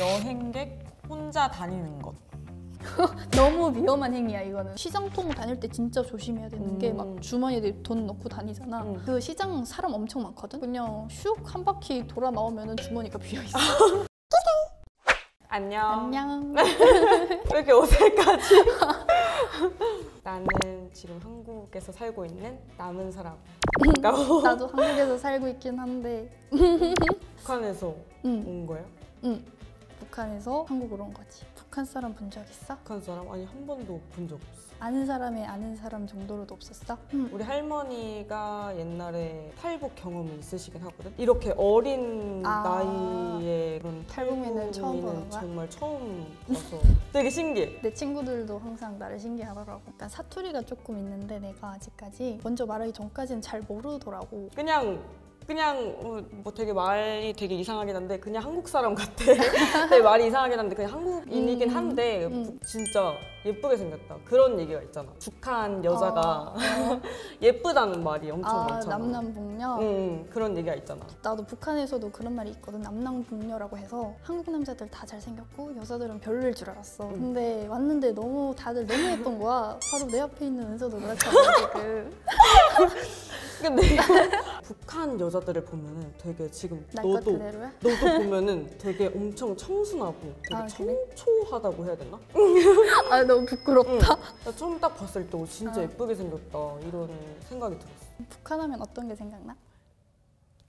여행객 혼자 다니는 것. 너무 위험한 행위야 이거는 시장통 다닐 때 진짜 조심해야 되는 게 음. 막 주머니에 돈 넣고 다니잖아 음. 그 시장 사람 엄청 많거든 그냥 슉 한 바퀴 돌아 나오면은 주머니가 비어있어 안녕. 안녕 왜 이렇게 어색하지? 나는 지금 한국에서 살고 있는 남은 사람. 나도 한국에서 살고 있긴 한데 북한에서 응, 온 거야? 응. 북한에서 한국으로 온 거지 북한 사람 본 적 있어? 북한 사람? 아니 한 번도 본 적 없어. 아는 사람의 아는 사람 정도로도 없었어? 응. 우리 할머니가 옛날에 탈북 경험이 있으시긴 하거든. 이렇게 어린 아. 나이에 그런 탈북민을 처음 탈북민은 보는 거야? 정말 처음 봐서 되게 신기해. 내 친구들도 항상 나를 신기하더라고 약간 사투리가 조금 있는데 내가 아직까지 먼저 말하기 전까지는 잘 모르더라고 그냥 그냥 어, 뭐 되게 말이 되게 이상하긴 한데 그냥 한국 사람 같아. 되게 말이 이상하긴 한데 그냥 한국인이긴 음, 한데 음. 부- 진짜 예쁘게 생겼다. 그런 얘기가 있잖아. 북한 여자가 어, 예쁘다는 말이 엄청 아 많잖아. 남남북녀 응, 응, 그런 얘기가 있잖아. 나도 북한에서도 그런 말이 있거든 남남북녀라고 해서 한국 남자들 다 잘생겼고 여자들은 별로일 줄 알았어 음. 근데 왔는데 너무 다들 너무 예쁜 거야 바로 내 앞에 있는 은서도 지금 근데 북한 여자들을 보면은 되게 지금 너도 그대로야? 너도 보면은 되게 엄청 청순하고 되게 아? 청초하다고 해야 되나? 아 너무 부끄럽다 나 처음 딱 봤을 때 어, 진짜 아. 예쁘게 생겼다 이런 생각이 들었어. 북한 하면 어떤 게 생각나?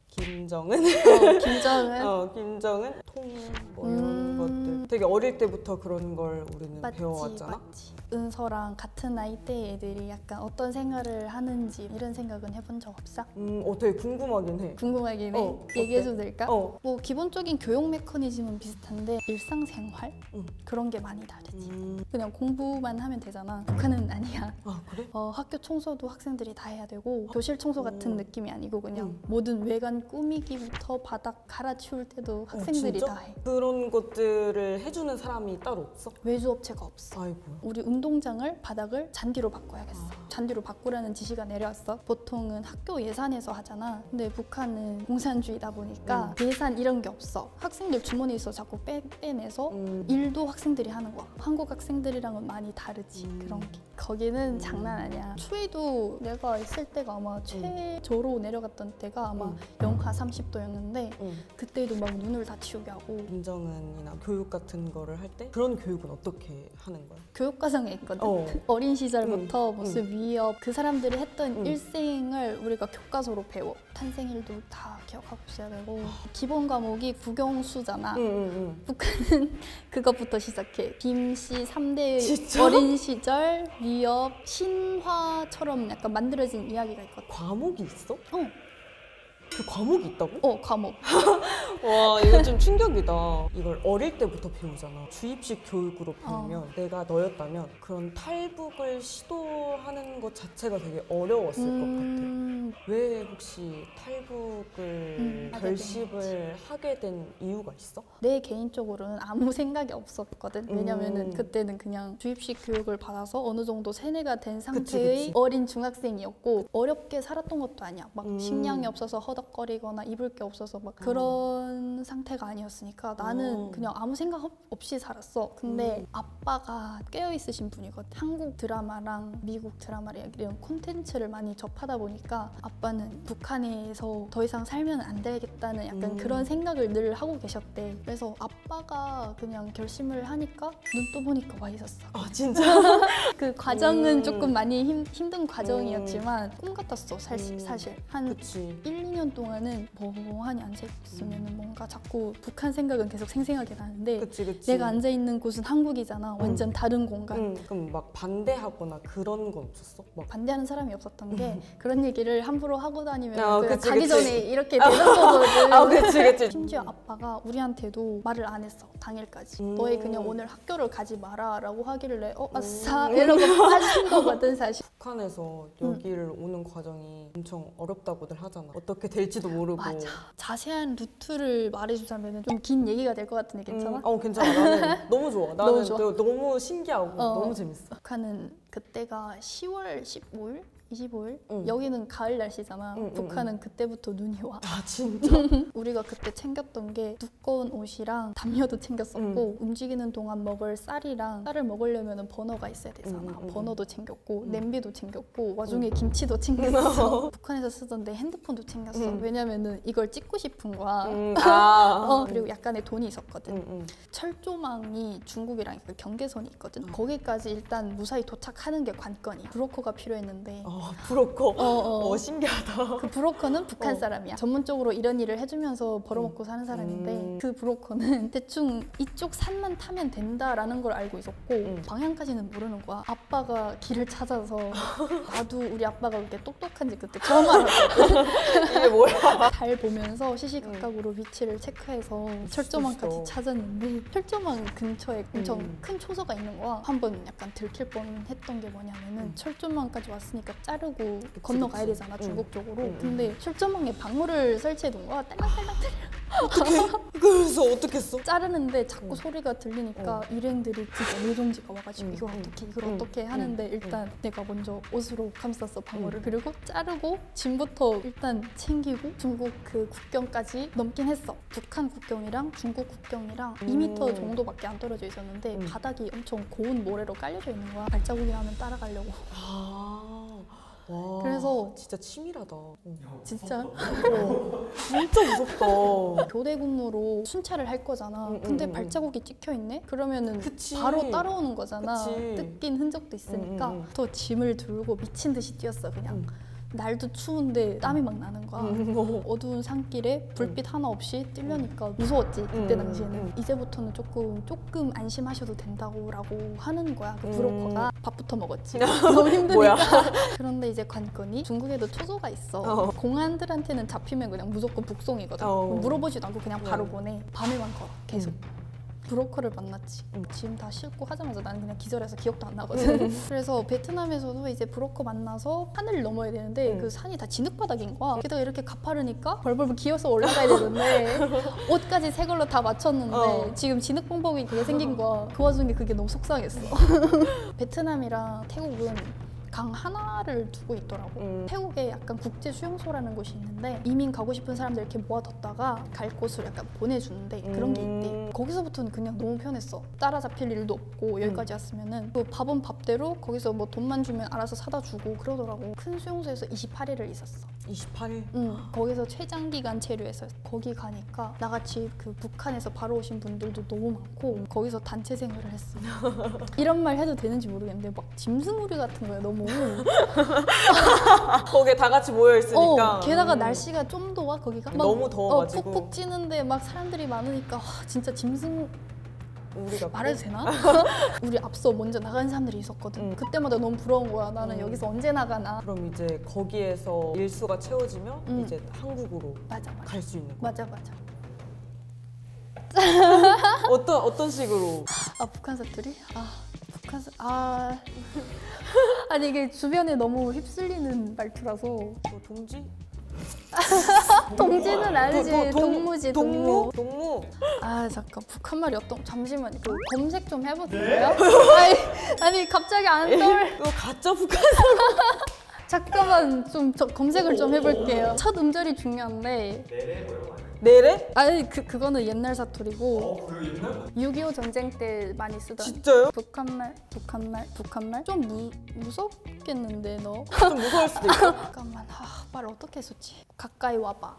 김정은? 어, 김정은 어, 김정은? 통뭐 이런 음. 것들. 되게 어릴 때부터 그런 걸 우리는 맞지 배워왔잖아. 맞지 은서랑 같은 나이대 애들이 약간 어떤 생활을 하는지 이런 생각은 해본 적 없어? 음, 어, 되게 궁금하긴 해. 궁금하긴 해 어, 얘기해도 될까? 어. 뭐 기본적인 교육 메커니즘은 비슷한데 일상생활 응. 그런 게 많이 다르지 음, 그냥 공부만 하면 되잖아 북한은 아니야 아 그래? 어, 학교 청소도 학생들이 다 해야 되고 교실 청소 같은 음. 느낌이 아니고 그냥 음. 모든 외관 꾸미기부터 바닥 갈아치울 때도 학생들이 진짜? 다 해. 그런 것들을 해주는 사람이 따로 없어? 외주업체가 없어. 아이고. 우리 운동장을 바닥을 잔디로 바꿔야겠어. 아. 잔디로 바꾸라는 지시가 내려왔어. 보통은 학교 예산에서 하잖아. 근데 북한은 공산주의다 보니까 예산 이런 게 없어. 학생들 주머니에서 자꾸 빼, 빼내서 음. 일도 학생들이 하는 거야. 한국 학생들이랑은 많이 다르지 음. 그런 게. 거기는 음. 장난 아니야. 추위도 내가 있을 때가 아마 최저로 내려갔던 때가 아마 음. 영하 30도였는데 응. 그때도 막 눈을 다 치우게 하고 김정은이나 교육 같은 거를 할 때 그런 교육은 어떻게 하는 거야? 교육 과정에 있거든. 어. 어린 시절부터 음, 무슨 위협 그 사람들이 했던 음. 일생을 우리가 교과서로 배워 탄생일도 다 기억하고 있어야 되고 아. 기본 과목이 국영수잖아 응, 응, 응. 북한은 그것부터 시작해 김씨 3대 진짜? 어린 시절 위협 신화처럼 약간 만들어진 이야기가 있거든 과목이 있어? 어, 그 과목이 있다고? 어 과목 와 이거 좀 충격이다. 이걸 어릴 때부터 배우잖아. 주입식 교육으로 배우면 내가 너였다면 그런 탈북을 시도하는 것 자체가 되게 어려웠을 것 음, 같아. 왜 혹시 탈북을 음, 결심을 하게 된 이유가 있어? 내 개인적으로는 아무 생각이 없었거든. 왜냐면은 음. 그때는 그냥 주입식 교육을 받아서 어느 정도 세뇌가 된 그치, 상태의 그치. 어린 중학생이었고 어렵게 살았던 것도 아니야. 막 음. 식량이 없어서 허덕 거리거나 입을 게 없어서 막 그런 상태가 아니었으니까 나는 어. 그냥 아무 생각 없- 없이 살았어. 근데 음. 아빠가 깨어 있으신 분이거든. 한국 드라마랑 미국 드라마랑 이런 콘텐츠를 많이 접하다 보니까 아빠는 북한에서 더 이상 살면 안 되겠다는 약간 음. 그런 생각을 늘 하고 계셨대. 그래서 아빠가 그냥 결심을 하니까 눈 떠 보니까 와 있었어. 아 진짜? 그 과정은 음. 조금 많이 힘, 힘든 과정이었지만 꿈 같았어 사실. 음. 사실. 한 그치. 1, 2년 동안은 멍하니 앉아있으면 뭔가 자꾸 북한 생각은 계속 생생하게 나는데 그치 그치. 내가 앉아있는 곳은 한국이잖아. 완전 다른 공간. 응, 그럼 막 반대하거나 그런 건 없었어? 막 반대하는 사람이 없었던 게 그런 얘기를 함부로 하고 다니면 아, 그냥 그치, 가기 그치. 전에 이렇게 되는 거거든. 아, 그치, 그치. 심지어 아빠가 우리한테도 말을 안 했어 당일까지. 음. 너희 그냥 오늘 학교를 가지 마라 라고 하길래 어 아싸 음. 이러고 빠진 거거든 사실. 북한에서 음. 여기를 오는 과정이 엄청 어렵다고들 하잖아. 어떻게 될지도 모르고. 맞아. 자세한 루트를 말해주자면 좀 긴 얘기가 될 것 같은데 괜찮아? 음, 어 괜찮아. 나는 너무 좋아. 나는 너무 좋아? 너- 너무 신기하고 어. 너무 재밌어. 북한은 그때가 10월 15일 25일? 응. 여기는 가을 날씨잖아. 응, 응, 북한은 그때부터 눈이 와. 아 진짜? 우리가 그때 챙겼던 게 두꺼운 옷이랑 담요도 챙겼었고 움직이는 동안 먹을 쌀이랑 쌀을 먹으려면 버너가 있어야 되잖아. 버너도 챙겼고 음. 냄비도 챙겼고 와중에 김치도 챙겼어. 북한에서 쓰던 내 핸드폰도 챙겼어. 음. 왜냐면은 이걸 찍고 싶은 거야. 음, 아. 어, 그리고 약간의 돈이 있었거든. 철조망이 중국이랑 그 경계선이 있거든. 어. 거기까지 일단 무사히 도착하는 게 관건이야. 브로커가 필요했는데. 어, 부럽고. 어, 어. 어, 신기하다. 그 브로커는 북한 어. 사람이야. 전문적으로 이런 일을 해주면서 벌어먹고 사는 사람인데 음. 그 브로커는 대충 이쪽 산만 타면 된다라는 걸 알고 있었고 음. 방향까지는 모르는 거야. 아빠가 길을 찾아서 나도 우리 아빠가 그렇게 똑똑한지 그때 처음 알았거든. 이게 뭐야? 달 보면서 시시각각으로 위치를 체크해서 철조망까지 멋있어. 찾았는데 철조망 근처에 엄청 음. 큰 초소가 있는 거야. 한번 약간 들킬 뻔했던 게 뭐냐면은 음. 철조망까지 왔으니까 자르고 건너가야 그치. 되잖아 음. 중국 쪽으로. 음, 음. 근데 철조망에 방울을 설치해 둔 거야. 딸랑딸랑 그래서 어떻게 했어? 자르는데 자꾸 음. 소리가 들리니까 어. 일행들이 진짜 노종지가 와가지고 음, 이걸 음, 어떻게 이걸 음, 어떻게 음, 하는데 음. 일단 내가 먼저 옷으로 감쌌어 방울을 음. 그리고 자르고 짐부터 일단 챙기고 중국 그 국경까지 넘긴 했어 북한 국경이랑 중국 국경이랑 음. 2m 정도밖에 안 떨어져 있었는데 음. 바닥이 엄청 고운 모래로 깔려져 있는 거야 발자국이 나면 따라가려고 아. 와. 그래서- 진짜 치밀하다. 어. 진짜 어, 진짜 무섭다. 교대 근무로 순찰을 할 거잖아. 음, 음, 근데 음, 음. 발자국이 찍혀 있네? 그러면은 그치. 바로 따라오는 거잖아. 그치. 뜯긴 흔적도 있으니까 음, 음, 음. 또 짐을 들고 미친 듯이 뛰었어 그냥. 음. 날도 추운데 땀이 막 나는 거야. 음, 어. 어두운 산길에 불빛 하나 없이 뛰려니까 무서웠지 그때 음, 당시에는 음. 이제부터는 조금 조금 안심하셔도 된다고라고 하는 거야 그 음. 브로커가 밥부터 먹었지 너무 힘드니까? 그런데 이제 관건이 중국에도 초소가 있어 어. 공안들한테는 잡히면 그냥 무조건 북송이거든 어. 물어보지도 않고 그냥 바로 네. 보내 밤에만 걸어 계속 음. 브로커를 만났지 음. 짐다 싣고 하자마자 나는 그냥 기절해서 기억도 안 나거든 그래서 베트남에서도 이제 브로커 만나서 산을 넘어야 되는데 음. 그 산이 다 진흙바닥인 거야 게다가 이렇게 가파르니까 벌벌 기어서 올라가야 되는데 옷까지 새 걸로 다 맞췄는데 어. 지금 진흙봉봉이 그게 생긴 거야 그 와중에 그게 너무 속상했어 베트남이랑 태국은 강 하나를 두고 있더라고 음. 태국에 약간 국제 수용소라는 곳이 있는데 이민 가고 싶은 사람들 이렇게 모아뒀다가 갈 곳을 약간 보내주는데 그런 게 있대. 음. 거기서부터는 그냥 너무 편했어. 따라잡힐 일도 없고 여기까지 왔으면은 또 밥은 밥대로 거기서 뭐 돈만 주면 알아서 사다 주고 그러더라고. 큰 수용소에서 28일을 있었어. 28일. 응. 거기서 최장 기간 체류해서 거기 가니까 나같이 그 북한에서 바로 오신 분들도 너무 많고 거기서 단체 생활을 했어. 이런 말 해도 되는지 모르겠는데 막 짐승우리 같은 거야 너무. 거기에 다 같이 모여 있으니까. 어, 게다가 음. 날씨가 좀 더워 거기가 막, 너무 더워가지고. 어, 푹푹 찌는데 막 사람들이 많으니까 와, 진짜 짐승 우리가 말해도 되나? 우리 앞서 먼저 나간 사람들이 있었거든. 음. 그때마다 너무 부러운 거야. 나는 음. 여기서 언제 나가나. 그럼 이제 거기에서 일수가 채워지면 음. 이제 한국으로. 갈 수 있는 거. 맞아 맞아. 어떤 어떤 식으로? 아 북한 사투리? 아 북한 사... 아 아니 이게 주변에 너무 휩쓸리는 말투라서 뭐 동지? 동지는 아니지 도- 도- 동- 동무지 동무? 동무. 아 잠깐 북한 말이 어떤 잠시만 그 검색 좀 해봐도 네. 아니 아니 갑자기 안 떠올. 이거 가짜 북한 잠깐만 좀 저 검색을 좀 해볼게요. 첫 음절이 중요한데 내래? 아니 그 그거는 옛날 사투리고 6.25 전쟁 때 많이 쓰던 진짜요? 북한말 북한말 북한말 좀 무, 무섭겠는데 너 좀 무서울 수도 있어. 잠깐만 아, 말 어떻게 썼지 가까이 와봐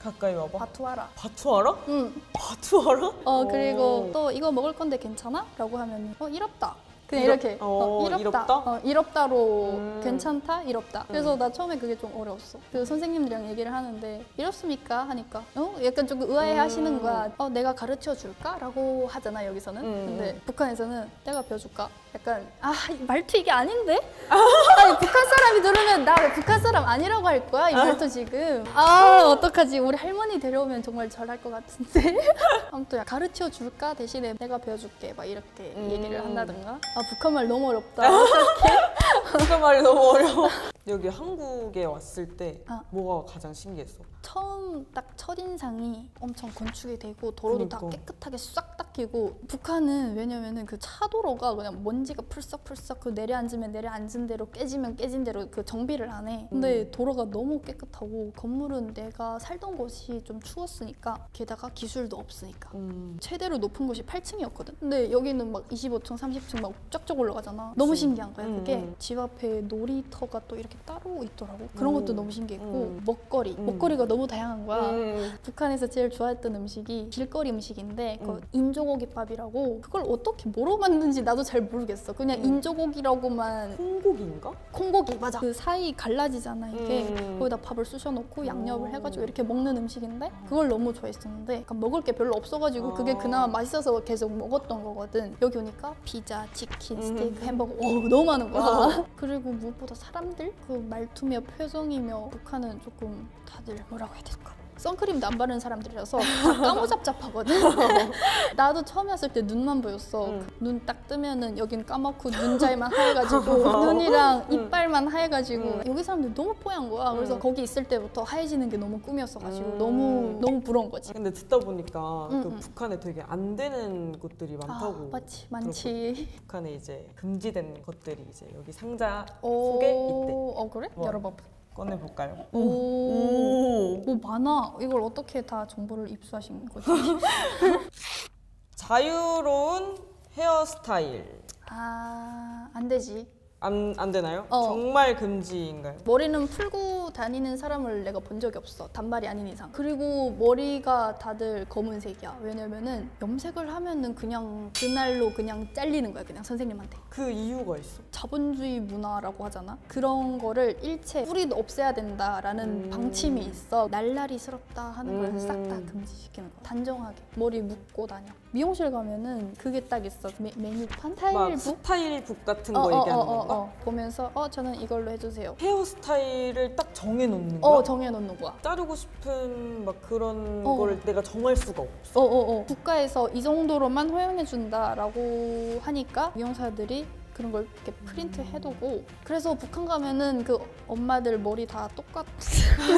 가까이 와봐. 바투 알아 바투 알아? 응. 바투 알아? 어 그리고 오. 또 이거 먹을 건데 괜찮아? 라고 하면 어 이럽다 그냥 이럽- 이렇게. 어, 이럽다. 이럽다? 어, 이럽다로 음. 괜찮다? 이럽다. 그래서 나 처음에 그게 좀 어려웠어. 그 선생님들이랑 얘기를 하는데 이렇습니까? 하니까 어? 약간 조금 의아해 음. 하시는 거야. 어 내가 가르쳐 줄까? 라고 하잖아 여기서는. 음. 근데 북한에서는 내가 배워줄까 약간 아이 말투 이게 아닌데? 아니 북한 사람이 들으면 나왜 북한 사람 아니라고 할 거야? 이 말투 지금. 아 어떡하지? 우리 할머니 데려오면 정말 잘할 것 같은데? 아무튼 가르쳐 줄까? 대신에 내가 배워줄게. 막 이렇게 음. 얘기를 한다든가? 아 북한 말 너무 어렵다. 북한 말이 너무 어려워. 여기 한국에 왔을 때 아. 뭐가 가장 신기했어? 처음 딱 첫인상이 엄청 건축이 되고 도로도 다 그러니까. 깨끗하게 싹 닦이고 북한은 왜냐면은 그 차도로가 그냥 먼지가 풀썩풀썩 그 내려앉으면 내려앉은 대로 깨지면 깨진 대로 그 정비를 안 해. 근데 음. 도로가 너무 깨끗하고 건물은 내가 살던 곳이 좀 추웠으니까 게다가 기술도 없으니까 음. 최대로 높은 곳이 8층이었거든. 근데 여기는 막 25층, 30층 막 쫙쫙 올라가잖아. 너무. 신기한 거야. 그게 음. 집 앞에 놀이터가 또 이렇게 따로 있더라고. 그런 음. 것도 너무 신기했고 음. 먹거리, 음. 먹거리가 너무 다양한 거야. 음. 북한에서 제일 좋아했던 음식이 길거리 음식인데 그 음. 인조고기밥이라고 그걸 어떻게 뭐로 만든지 나도 잘 모르겠어. 그냥 음. 인조고기라고만 콩고기인가? 콩고기 맞아. 그 사이 갈라지잖아 이게. 음. 거기다 밥을 쑤셔놓고 양념을 오. 해가지고 이렇게 먹는 음식인데 그걸 너무 좋아했었는데 먹을 게 별로 없어가지고 그게 아. 그나마 맛있어서 계속 먹었던 거거든. 여기 오니까 피자, 치킨, 음. 스테이크, 햄버거 오, 너무 많은 거야. 어. 그리고 무엇보다 사람들 그 말투며 표정이며 북한은 조금 다들 뭐라 고 해야 될까? 선크림도 안 바르는 사람들이라서 다 까무잡잡하거든. 나도 처음 왔을 때 눈만 보였어. 응. 눈딱 뜨면은 여긴 까맣고 눈잘만 하얘가지고 눈이랑 응. 이빨만 하얘가지고 응. 여기 사람들 너무 뽀얀 거야. 그래서 응. 거기 있을 때부터 하얘지는 게 너무 꿈이었어가지고 음. 너무 너무 부러운 거지. 근데 듣다 보니까 응, 그 응. 북한에 되게 안 되는 곳들이 아, 많다고. 맞지, 많지. 북한에 이제 금지된 것들이 이제 여기 상자 오, 속에 있대. 어 그래? 뭐. 열어봐. 꺼내 볼까요? 오. 오. 뭐 많아. 이걸 어떻게 다 정보를 입수하신 거지? 자유로운 헤어스타일. 아, 안 되지. 안, 안 되나요? 어. 정말 금지인가요? 머리는 풀고 다니는 사람을 내가 본 적이 없어. 단발이 아닌 이상. 그리고 머리가 다들 검은색이야. 왜냐면은 염색을 하면은 그냥 그날로 그냥 잘리는 거야. 그냥 선생님한테. 그 이유가 있어? 자본주의 문화라고 하잖아. 그런 거를 일체 뿌리도 없애야 된다라는 음. 방침이 있어. 날라리스럽다 하는 걸 음. 싹다 금지시키는 거야. 단정하게 머리 묶고 다녀. 미용실 가면은 그게 딱 있어. 메, 메뉴판 막 타일북. 스타일북 같은 어, 거 어, 얘기하는 어, 어, 어. 보면서 어 저는 이걸로 해주세요. 헤어스타일을 딱 정해놓는 거야? 어 정해놓는 거야. 자르고 싶은 막 그런 어. 걸 내가 정할 수가 없어. 어어 어. 국가에서 이 정도로만 허용해 준다라고 하니까 미용사들이 그런 걸 이렇게 프린트 해두고 그래서 북한 가면은 그 엄마들 머리 다 똑같.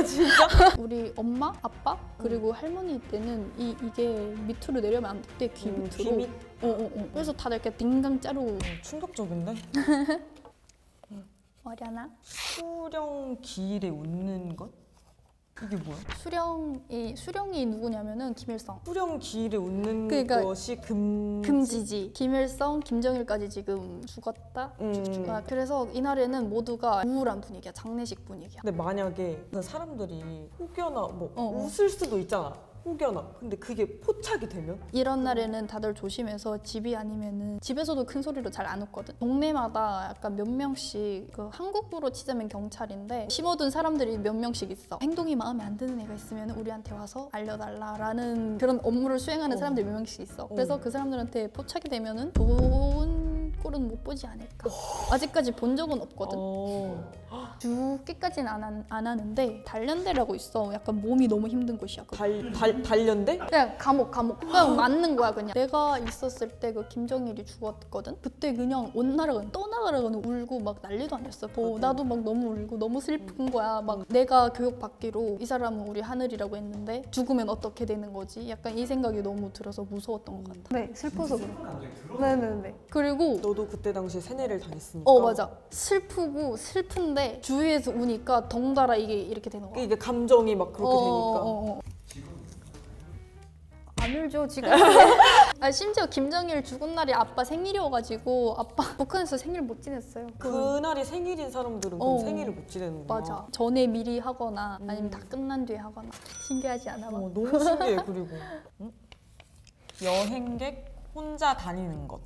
진짜? 우리 엄마, 아빠 그리고 할머니 때는 이 이게 밑으로 내려면 안 돼. 귀 음, 밑으로. 귀 밑? 어 어 어. 그래서 다들 이렇게 딩강 자르고 어, 충격적인데? 머리하나. 수령 기일에 웃는 것? 이게 뭐야? 수령이 수령이 누구냐면은 김일성. 수령 기일에 웃는 그러니까 것이 금 금지지. 김일성, 김정일까지 지금 죽었다. 음. 아, 그래서 이날에는 모두가 우울한 분위기야. 장례식 분위기야. 근데 만약에 그 사람들이 혹여나 뭐 어, 어. 웃을 수도 있잖아. 혹여나. 근데 그게 포착이 되면 이런 날에는 다들 조심해서 집이 아니면은 집에서도 큰 소리로 잘 안 웃거든. 동네마다 약간 몇 명씩 그 한국으로 치자면 경찰인데 심어둔 사람들이 몇 명씩 있어. 행동이 마음에 안 드는 애가 있으면 우리한테 와서 알려달라라는 그런 업무를 수행하는 어. 사람들이 몇 명씩 있어. 그래서 어. 그 사람들한테 포착이 되면은 좋은 꼴은 못 보지 않을까. 아직까지 본 적은 없거든. 어. 죽기까지는 안, 한- 안 하는데 단련대라고 있어. 약간 몸이 너무 힘든 곳이야. 그거. 달, 달, 단련대? 그냥 감옥 감옥 그냥 맞는 거야 그냥 내가 있었을 때 그 김정일이 죽었거든 그때 그냥 온 나라가 떠나가라고는 울고 막 난리도 아니었어 뭐. 나도 막 너무 울고 너무 슬픈 거야 막 내가 교육 받기로 이 사람은 우리 하늘이라고 했는데 죽으면 어떻게 되는 거지 약간 이 생각이 너무 들어서 무서웠던 것 같아 네 슬퍼서 그래 네네네 그리고 너도 그때 당시에 세뇌를 당했으니까. 어 맞아 슬프고 슬픈데 주위에서 우니까 덩달아 이게 이렇게 되는 거야 이게 감정이 막 그렇게 어, 되니까. 어, 어. 안 울죠 지금. 아 심지어 김정일 죽은 날이 아빠 생일이어가지고 아빠 북한에서 생일 못 지냈어요. 그날이 생일인 사람들은 어. 그럼 생일을 못 지내는구나. 맞아. 전에 미리 하거나 아니면 음. 다 끝난 뒤에 하거나 신기하지 않아? 막. 어, 너무 신기해 그리고 응? 여행객 혼자 다니는 것.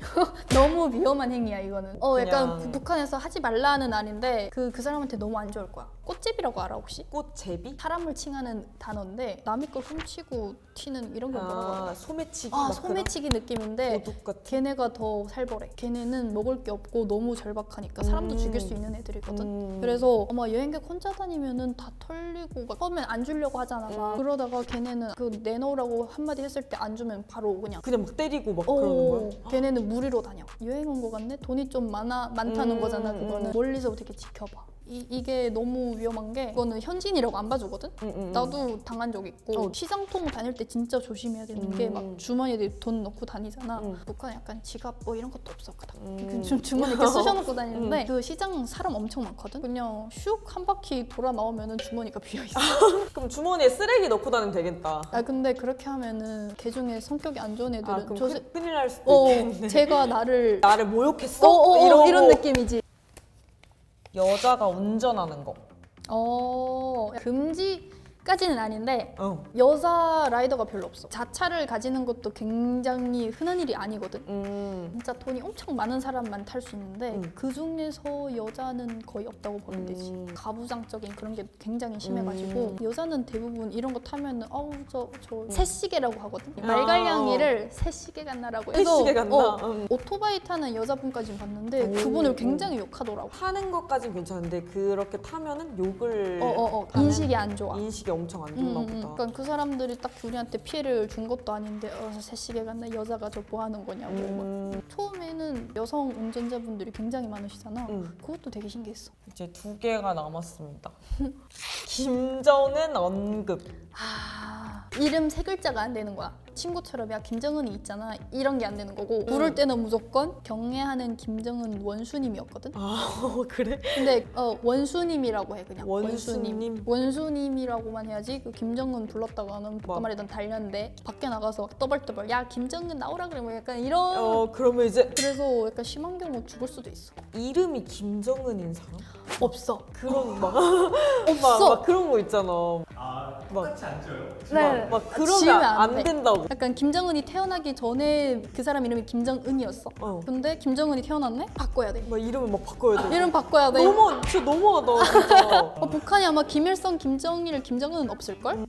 너무 위험한 행위야 이거는. 어 약간 그냥- 부- 북한에서 하지 말라는 아닌데 그 그 사람한테 너무 안 좋을 거야. 꽃집이라고 알아 혹시? 꽃제비? 사람을 칭하는 단어인데 남의 걸 훔치고 튀는 이런 걸 뭐라고 아 하나? 소매치기. 아막 소매치기 느낌인데 그런 같은. 걔네가 더 살벌해. 걔네는 먹을 게 없고 너무 절박하니까 사람도 음. 죽일 수 있는 애들이거든. 음. 그래서 아마 여행객 혼자 다니면은 다 털리고 막 처음엔 안 주려고 하잖아. 막. 음. 그러다가 걔네는 그 내놓으라고 한마디 했을 때 안 주면 바로 그냥 그냥 막 때리고 막 그러는 거야. 오, 걔네는 무리로 다녀. 여행 온 거 같네? 돈이 좀 많아, 많다는 음, 거잖아, 음. 그거는. 멀리서부터 이렇게 지켜봐. 이, 이게 너무 위험한 게 이거는 현진이라고 안 봐주거든. 음, 음, 음. 나도 당한 적 있고 어. 시장통 다닐 때 진짜 조심해야 되는 게 음. 막 주머니에 돈 넣고 다니잖아. 음. 북한 약간 지갑 뭐 이런 것도 없었거든. 음. 그 주, 주머니 이렇게 쑤셔놓고 다니는데 그 시장 사람 엄청 많거든. 그냥 슉 한 바퀴 돌아 나오면은 주머니가 비어 있어. 그럼 주머니에 쓰레기 넣고 다니면 되겠다. 아 근데 그렇게 하면은 개 중에 성격이 안 좋은 아, 애들은 그럼 조세- 큰- 큰일 날 수도 어 있겠네. 제가 나를 나를 모욕했어? 어, 어, 어, 이러고 이런 느낌이지. 여자가 운전하는 거. 어 금지 까지는 아닌데 어. 여자 라이더가 별로 없어. 자차를 가지는 것도 굉장히 흔한 일이 아니거든. 음. 진짜 돈이 엄청 많은 사람만 탈 수 있는데 음. 그 중에서 여자는 거의 없다고 보면 되지. 음. 가부장적인 그런 게 굉장히 심해가지고 음. 여자는 대부분 이런 거 타면은 어우 저저 새시계라고 하거든. 아, 말갈량이를 새시계 갔나라고. 새시계 갔나? 어, 음. 오토바이 타는 여자분까지 봤는데 오. 그분을 굉장히 욕하더라고. 타는 것까진 괜찮은데 그렇게 타면은 욕을 어어어 하는 인식이 안 좋아. 인식이 엄청 안 음, 좋나 음, 보다. 그러니까 그 사람들이 딱 우리한테 피해를 준 것도 아닌데 어, 새시계 갔나 여자가 저 뭐 하는 거냐고. 막. 음, 처음에는 여성 운전자분들이 굉장히 많으시잖아. 음. 그것도 되게 신기했어. 이제 두 개가 남았습니다. 김정은 언급. 아 이름 세 글자가 안 되는 거야. 친구처럼 야 김정은이 있잖아 이런 게 안 되는 거고 음. 부를 때는 무조건 경애하는 김정은 원수님이었거든. 아 그래? 근데 어, 원수님이라고 해 그냥 원수님? 원수님 이라고만 해야지 그 김정은 불렀다가는 뭐? 북한 말이던 달렸는데 밖에 나가서 떠벌떠벌 야 김정은 나오라 그래 뭐 약간 이런 어 그러면 이제 그래서 약간 심한 경우 죽을 수도 있어 이름이 김정은인 사람? 없어 그런 막, 없어. 막, 막 그런 거 있잖아. 아 막- 똑 같이 안 쪄요. 네. 막 지으면 그러면 안안 돼. 된다고. 약간 김정은이 태어나기 전에 그 사람 이름이 김정은이었어 어. 근데 김정은이 태어났네? 바꿔야 돼 막 이름을 막 바꿔야 돼. 이름 바꿔야 돼 너무 진짜 너무하다 진짜. 어, 북한이 아마 김일성, 김정일, 김정은 없을걸?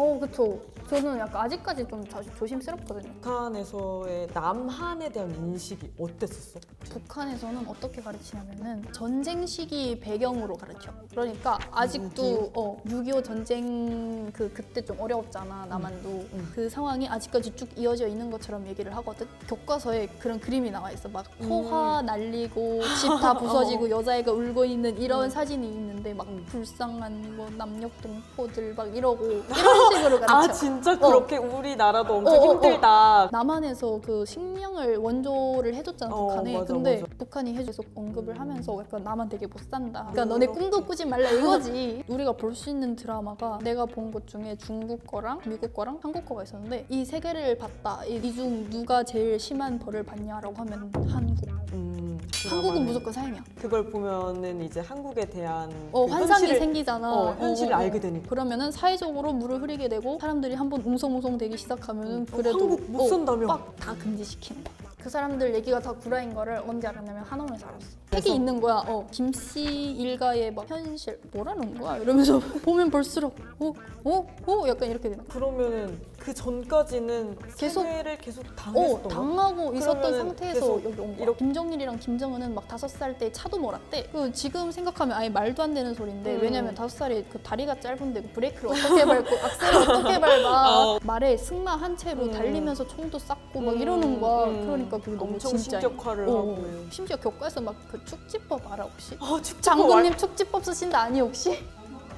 어 그쵸 저는 약간 아직까지 좀 자- 조심스럽거든요 북한에서의 남한에 대한 인식이 어땠었어? 북한에서는 어떻게 가르치냐면은 전쟁 시기 배경으로 가르쳐. 그러니까 아직도 어, 6.25 전쟁 그 그때 좀 어려웠잖아 남한도 음. 그 상황이 아직까지 쭉 이어져 있는 것처럼 얘기를 하거든. 교과서에 그런 그림이 나와 있어. 막 포화 날리고 집 다 부서지고 여자애가 울고 있는 이런 음. 사진이 있는데 막 음. 불쌍한 뭐 남녀 동포들 막 이러고 이런 식으로 가르쳐. 아 진짜 그렇게 우리나라도 엄청 어, 어, 어. 힘들다. 남한에서 그 식량을 원조를 해줬잖아 어, 북한에 맞아, 근데 맞아. 북한이 계속 언급을 음. 하면서 약간 나만 되게 못 산다 음, 그러니까 너네 그렇구나. 꿈도 꾸지 말라 이거지 우리가 볼 수 있는 드라마가 내가 본 것 중에 중국 거랑 미국 거랑 한국 거가 있었는데 이 세 개를 봤다 이 중 누가 제일 심한 벌을 받냐라고 하면 한국 음, 한국은 드라마는 무조건 사형이야 그걸 보면은 이제 한국에 대한 어, 그 환상이 현실을- 생기잖아 어, 현실을 알게 되니까. 그러면은 사회적으로 물을 흐리게 되고 사람들이 한번 웅성웅성 되기 시작하면은 어, 그래도 한국 못 산다며. 빡다 금지시키는 거야. 그 사람들 얘기가 다 구라인 거를 언제 알았냐면 한원에서 알았어. 책이 있는 거야. 어, 김씨 일가의 막 현실 뭐라는 거야? 이러면서 보면 볼수록 어, 어, 어, 약간 이렇게 되는 거야. 그러면은 그 전까지는 계속- 세뇌를 계속 어, 당했던 거야? 당하고 있었던 상태에서 여기 온 거야. 이렇게- 김정일이랑 김정은은 막 다섯 살 때 차도 몰았대. 그 지금 생각하면 아예 말도 안 되는 소리인데 음. 왜냐면 다섯 살에 그 다리가 짧은데 그 브레이크를 어떻게 밟고 악셀을 어떻게 밟아 어. 말에 승마 한 채로 음. 달리면서 총도 쐈고 막 음, 이러는 거야. 음. 그러니까 그게 너무 엄청 진짜 신격화를 어, 하고. 심지어 교과에서 막 그 축지법 알아 혹시? 아, 축구 장군님 축지법 쓰신다 아니 혹시?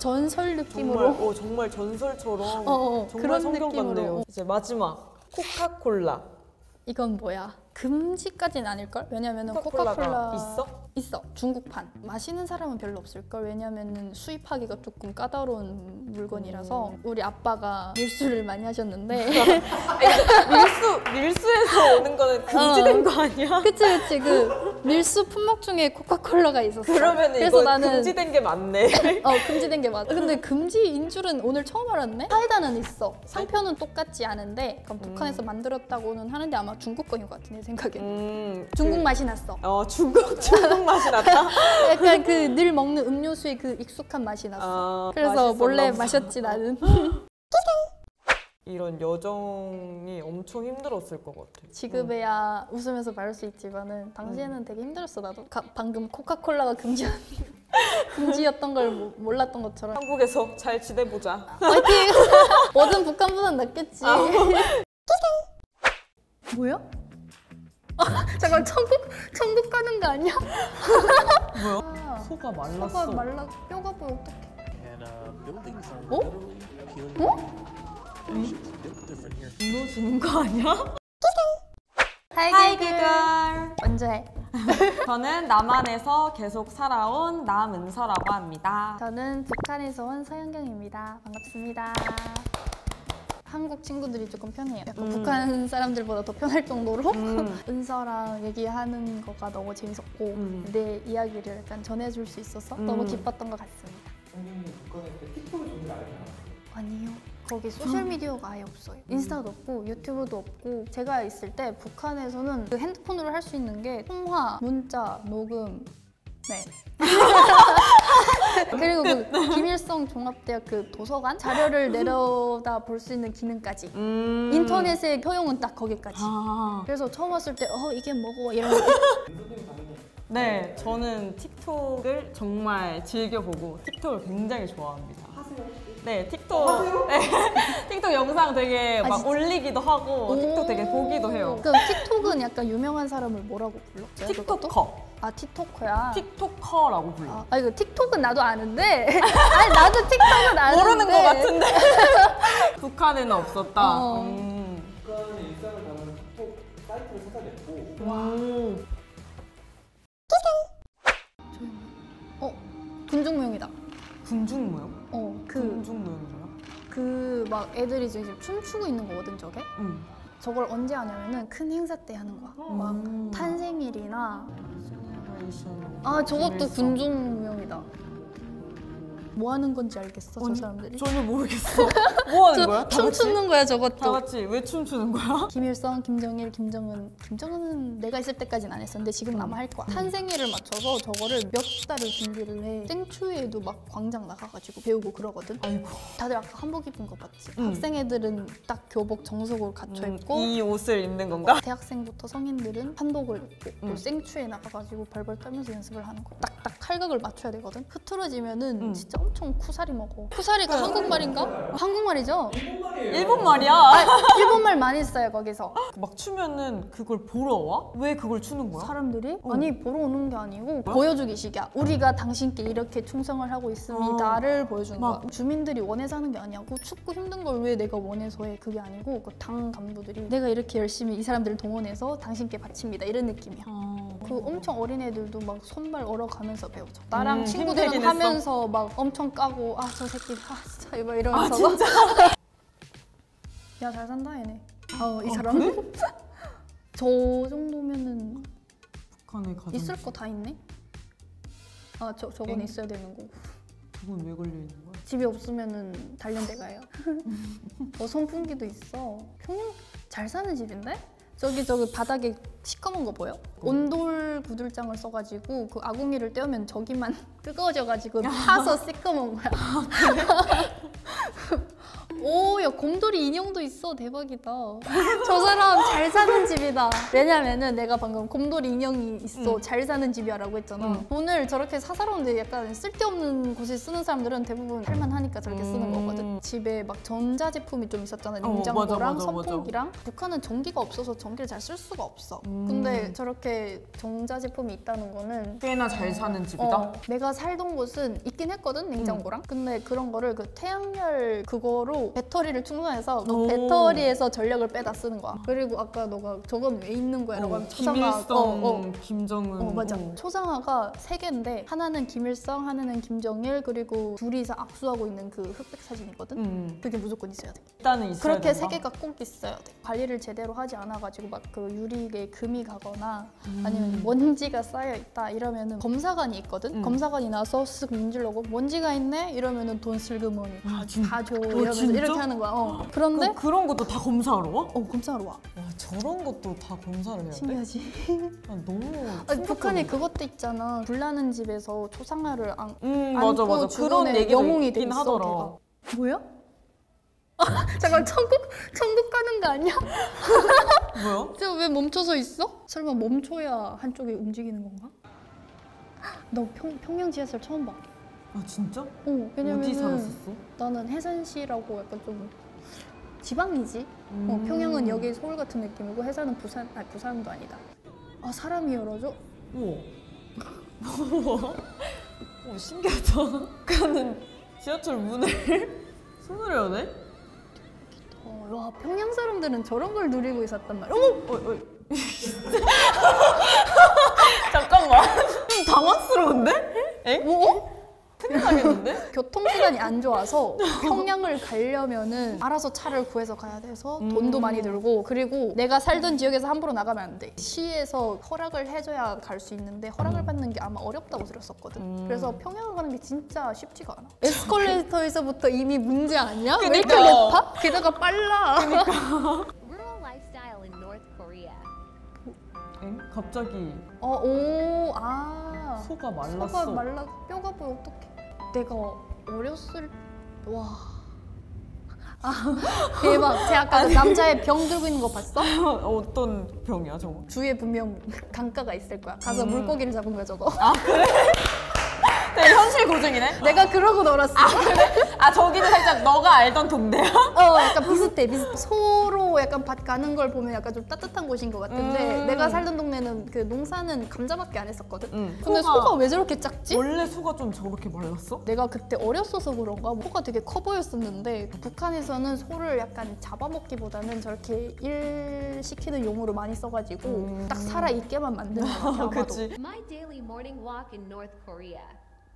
전설 느낌으로 정말, 어, 정말 전설처럼 어, 어, 정말 그런 성경 느낌으로. 같네요. 어. 이제 마지막 코카콜라. 이건 뭐야? 금지까지는 아닐걸? 왜냐면은 코카콜라가 코카콜라 있어? 있어. 중국판. 마시는 사람은 별로 없을걸. 왜냐면은 수입하기가 조금 까다로운 물건이라서 음. 우리 아빠가 밀수를 많이 하셨는데. 밀수 밀수에서 오는 거는 금지된 어. 거 아니야? 그치 그치. 그 밀수 품목 중에 코카콜라가 있었어. 그러면 그래서 이거 나는 금지된 게 맞네. 어 금지된 게 맞아. 근데 금지인 줄은 오늘 처음 알았네? 사이다는 있어. 상표는 똑같지 않은데 그럼 북한에서 만들었다고는 하는데 아마 중국 거인 것 같은 내 생각에 음, 중국 그- 맛이 났어. 어 중국 중국 맛이 났다. 약간 그 늘 먹는 음료수의 그 익숙한 맛이 났어 아, 그래서 몰래. 마셨지 나는 이런 여정이 엄청 힘들었을 것 같아. 지금에야 웃으면서 말할 수 있지만은 당시에는 되게 힘들었어 나도 가- 방금 코카콜라가 금지 금지였던 걸 모- 몰랐던 것처럼 한국에서 잘 지내보자. 화이팅 뭐든 북한보단 낫겠지 아. 뭐야? 잠깐 천국 천국 가는 거 아니야? 뭐야? 아, 소가 말랐어. 소가 말라 뼈가 보여 어떡해? And uh, different here. 무너지는 거 아니야? 하이 기글. 먼저 해. 저는 남한에서 계속 살아온 남은서라고 합니다. 저는 북한에서 온 서영경입니다. 반갑습니다. 한국 친구들이 조금 편해요. 약간 음. 북한 사람들보다 더 편할 정도로 음. 은서랑 얘기하는 거가 너무 재밌었고 음. 내 이야기를 약간 전해줄 수 있어서 음. 너무 기뻤던 것 같습니다. 아니요. 거기 소셜 미디어가 아예 없어요. 인스타도 없고 유튜브도 없고 제가 있을 때 북한에서는 그 핸드폰으로 할 수 있는 게 통화, 문자, 녹음, 네. 그리고 그 김일성 종합대학 그 도서관 자료를 내려다 볼 수 있는 기능까지 음. 인터넷의 효용은 딱 거기까지. 아. 그래서 처음 왔을 때 어 이게 뭐고 이런 거 네, 저는 틱톡을 정말 즐겨보고 틱톡을 굉장히 좋아합니다. 네, 틱톡. 네, 틱톡 영상 되게 아, 막 진짜? 올리기도 하고 틱톡 되게 보기도 해요. 그럼 틱톡은 약간 유명한 사람을 뭐라고 불러? 틱톡커. 아 틱토커야. 틱톡커라고 불러. 아, 아, 이거 틱톡은 나도 아는데 아니 나도 틱톡은 아는데 모르는 것 같은데. 북한에는 없었다. 어. 음. 북한의 일상을 담은 틱톡 사이트를 찾아냈고 음. 어 군중무용이다. 군중무용? 어 그 군중무용 뭐야? 그 막 애들이 지금 춤추고 있는 거거든 저게. 응. 저걸 언제 하냐면은 큰 행사 때 하는 거야. 막 음. 탄생일이나 generation 아 저것도 김일성. 군중 무용이다. 뭐 하는 건지 알겠어 저 사람들이. 전혀 모르겠어. 뭐 하는 저 거야? 다? 춤추는 거야 다 저것도. 같이 왜 춤추는 거야? 김일성, 김정일, 김정은, 김정은은 내가 있을 때까지는 안 했었는데 지금 아마 할 거야. 탄생일을 맞춰서 저거를 몇 달을 준비를 해. 생추에도 막 광장 나가가지고 배우고 그러거든. 아이고. 다들 아까 한복 입은 거 봤지? 응. 학생 애들은 딱 교복 정석으로 갖춰 음, 입고 이 옷을 입는 건가? 대학생부터 성인들은 한복을 입고 또 응. 생추에 나가가지고 벌벌 떨면서 연습을 하는 거야. 딱딱 칼각을 맞춰야 되거든. 흐트러지면은 응. 진짜 엄청 쿠사리 먹어. 쿠사리가 한국말인가? 한국말이죠? 일본 말이야. 일본말 많이 써요 거기서. 막 추면은 그걸 보러 와? 왜 그걸 추는 거야? 사람들이 어. 아니 보러 오는 게 아니고 보여주기식이야. 우리가 당신께 이렇게 충성을 하고 있습니다를 보여주는 거야. 막- 주민들이 원해서 하는 게 아니고 춥고 힘든 걸 왜 내가 원해서 해 그게 아니고 그 당 간부들이 내가 이렇게 열심히 이 사람들을 동원해서 당신께 바칩니다 이런 느낌이야. 어. 그 엄청 어린 애들도 막 손발 얼어가면서 배우죠. 나랑 음, 친구들은 힘들긴 했어. 하면서 막 엄청 까고 아 저 새끼 아 진짜 이거 이러면서 아 진짜? 야 잘 산다 얘네. 아이 어, 사람 저 정도면은 북한에 가장 있을 거 다 있네. 아, 저 저건 엥? 있어야 되는 거고. 저건 왜 걸려 있는 거야? 집에 없으면은 단련대 가요. 어, 선풍기도 있어. 평양 잘 사는 집인데? 저기 저기 바닥에 시커먼 거 보여? 온돌 구들장을 써가지고 그 아궁이를 떼우면 저기만 뜨거워져가지고 타서 시커먼 거야. 오, 야 곰돌이 인형도 있어. 대박이다. 저 사람 잘 사는 집이다. 왜냐면은 내가 방금 곰돌이 인형이 있어. 잘 사는 집이야 라고 했잖아. 응. 돈을 저렇게 사사로운데 약간 쓸데없는 곳에 쓰는 사람들은 대부분 할만하니까 저렇게 쓰는 음. 거거든. 집에 막 전자제품이 좀 있었잖아. 어, 냉장고랑 맞아, 맞아, 맞아. 선풍기랑. 북한은 전기가 없어서 전기를 잘 쓸 수가 없어. 음. 근데 저렇게 전자제품이 있다는 거는 꽤나 잘 사는 집이다. 어, 내가 살던 곳은 있긴 했거든 냉장고랑 근데 그런 거를 그 태양열 그거로 배터리를 충전해서 그 오. 배터리에서 전력을 빼다 쓰는 거야 그리고 아까 너가 저건 왜 있는 거야? 라고 어, 하면 초상화 김일성, 어, 어. 김정은. 어 맞아 어. 초상화가 세 개인데 하나는 김일성 하나는 김정일 그리고 둘이서 악수하고 있는 그 흑백 사진이거든 음. 그게 무조건 있어야 돼 일단은 있어야 그렇게 된다. 세 개가 꼭 있어야 돼. 관리를 제대로 하지 않아가지고 막 그 유리에 금이 가거나 음. 아니면 먼지가 쌓여 있다 이러면은 검사관이 있거든. 음. 검사관이 나서 쓱 문질러고 먼지가 있네 이러면은 돈 슬그머니 아, 진- 다줘 어, 이러면서 진짜? 이렇게 하는 거야. 어. 그런데 그, 그런 것도 다 검사하러 와? 어 검사하러 와. 와 저런 것도 다 검사를 해야 돼? 신기하지. 아, 너무 아니, 충격적이다. 그것도 있잖아. 불나는 집에서 초상화를 안, 음 안고 맞아 맞아 그런 주변에 얘기도 영웅이 돼 있긴 있어. 하더라 걔가. 뭐야? 아, 잠깐 천국 천국 가는 거 아니야? 뭐야? 저왜 멈춰서 있어? 설마 멈춰야 한쪽이 움직이는 건가? 너 평, 평양 지하철 처음 봐. 아 진짜? 어, 살았었어? 나는 해산시라고 약간 좀 지방이지. 어, 음. 평양은 여기 서울 같은 느낌이고 해산은 부산, 아니 부산도 아니다. 아 사람이 열어줘? 우와. 오, 신기하다. 그는 지하철 문을 손으로 여네? 어, 와 평양 사람들은 저런 걸 누리고 있었단 말이야. 어머 어, 어. 잠깐만. 좀 당황스러운데? 에? 뭐? 큰일 나겠는데? 교통수단이 안 좋아서 평양을 가려면은 알아서 차를 구해서 가야 돼서 돈도 많이 들고 그리고 내가 살던 지역에서 함부로 나가면 안 돼. 시에서 허락을 해줘야 갈 수 있는데 허락을 받는 게 아마 어렵다고 들었었거든. 그래서 평양을 가는 게 진짜 쉽지가 않아. 에스컬레이터에서부터 이미 문제 아니야? 왜 이렇게. 높아? 게다가 빨라. Rural lifestyle in North Korea. 엥? 갑자기 어, 오, 아. 소가 말랐어. 소가 말라 뼈가 보여 어떡해 내가 어렸을 와. 아, 대박. 제가 아까 그 남자의 병 들고 있는 거 봤어? 어떤 병이야 저거? 주위에 분명 강가가 있을 거야. 가서 음. 물고기를 잡은 거야 저거 네, 현실 고증이네. 내가 그러고 놀았어 아 저기는 살짝 너가 알던 동네야? 어 약간 비슷해 비슷해 소로 약간 밭 가는 걸 보면 약간 좀 따뜻한 곳인 것 같은데 음. 내가 살던 동네는 그 농사는 감자밖에 안 했었거든 응. 근데 소가 왜 저렇게 작지? 원래 소가 좀 저렇게 말랐어? 내가 그때 어렸어서 그런가 소가 되게 커 보였었는데 북한에서는 소를 약간 잡아먹기보다는 저렇게 일 시키는 용으로 많이 써가지고 음. 딱 살아 있게만 만드는 것 같아. 그치. My daily morning walk in North Korea.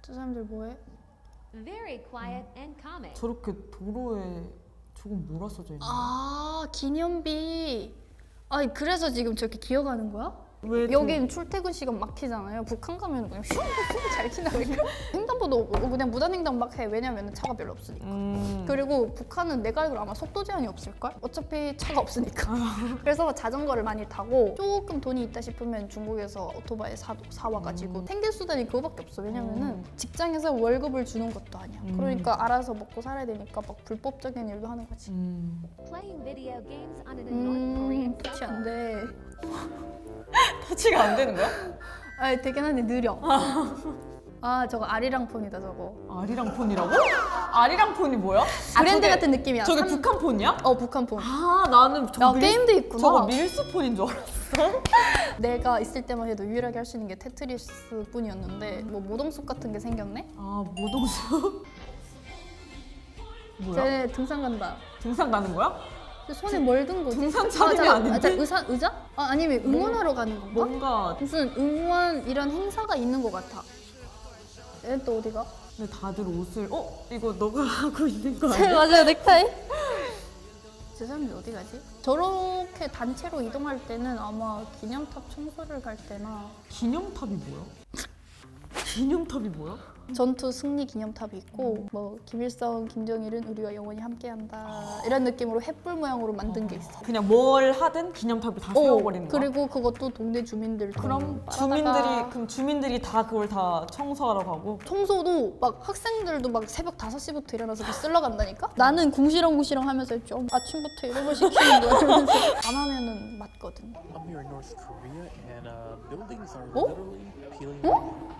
저 사람들 뭐해? Very quiet and calming. 저렇게 도로에 조금 몰아써져 있네. 아 기념비. 아니 그래서 지금 저렇게 기어가는 거야? 왜 여긴 출퇴근 시간 막히잖아요. 북한 가면 그냥 슝잘 지나가니까 횡단보도 없고 그냥 무단횡단 막 해. 왜냐면 차가 별로 없으니까. 음. 그리고 북한은 내가 알기로 아마 속도 제한이 없을걸? 어차피 차가 없으니까. 그래서 자전거를 많이 타고 조금 돈이 있다 싶으면 중국에서 오토바이 사, 사와가지고 챙길 수단이 그거밖에 없어. 왜냐면은 직장에서 월급을 주는 것도 아니야. 음. 그러니까 알아서 먹고 살아야 되니까 막 불법적인 일도 하는 거지. 음. 음, 안 돼. 터치가 안 되는 거야? 아 되긴 한데 느려. 아 저거 아리랑 폰이다 저거. 아리랑 폰이라고? 아리랑 폰이 뭐야? 아, 브랜드 저게- 같은 느낌이야. 저게 삼- 북한 폰이야? 어 북한 폰. 아 나는 저거 야 게임도 있구나. 저거 밀수 폰인 줄 알았어. 내가 있을 때만 해도 유일하게 할 수 있는 게 테트리스 뿐이었는데 뭐 모동숲 같은 게 생겼네? 아 모동수. 뭐야? 쟤 등산 간다. 등산 가는 거야? 근데 손에 뭘 든 거지? 등산 차림이 잠깐, 아닌데? 아, 의사, 의자? 아, 아니면 응원하러 가는 건가? 뭔가 무슨 응원 이런 행사가 있는 것 같아. 얘는 또 어디가? 근데 다들 옷을 어 이거 너가 하고 있는 거 아니야? 맞아요 넥타이. 저 사람들 어디 가지? 저렇게 단체로 이동할 때는 아마 기념탑 청소를 갈 때나 기념탑이 뭐야? 기념탑이 뭐야? 전투 승리 기념탑이 있고 뭐 김일성, 김정일은 우리와 영원히 함께한다 이런 느낌으로 횃불 모양으로 만든 게 있어. 그냥 뭘 하든 기념탑을 다 어, 세워버리는 거야? 그리고 그것도 동네 주민들 그럼 주민들이 그럼 주민들이 다 그걸 다 청소하러 가고? 청소도 막 학생들도 막 새벽 5시부터 일어나서 그 쓸러 간다니까? 나는 궁시렁궁시렁 하면서 좀 아침부터 이런 걸 시키는 거야 이러면서. 안 하면은 맞거든 I'm here in North Korea, and uh, buildings are literally peeling away.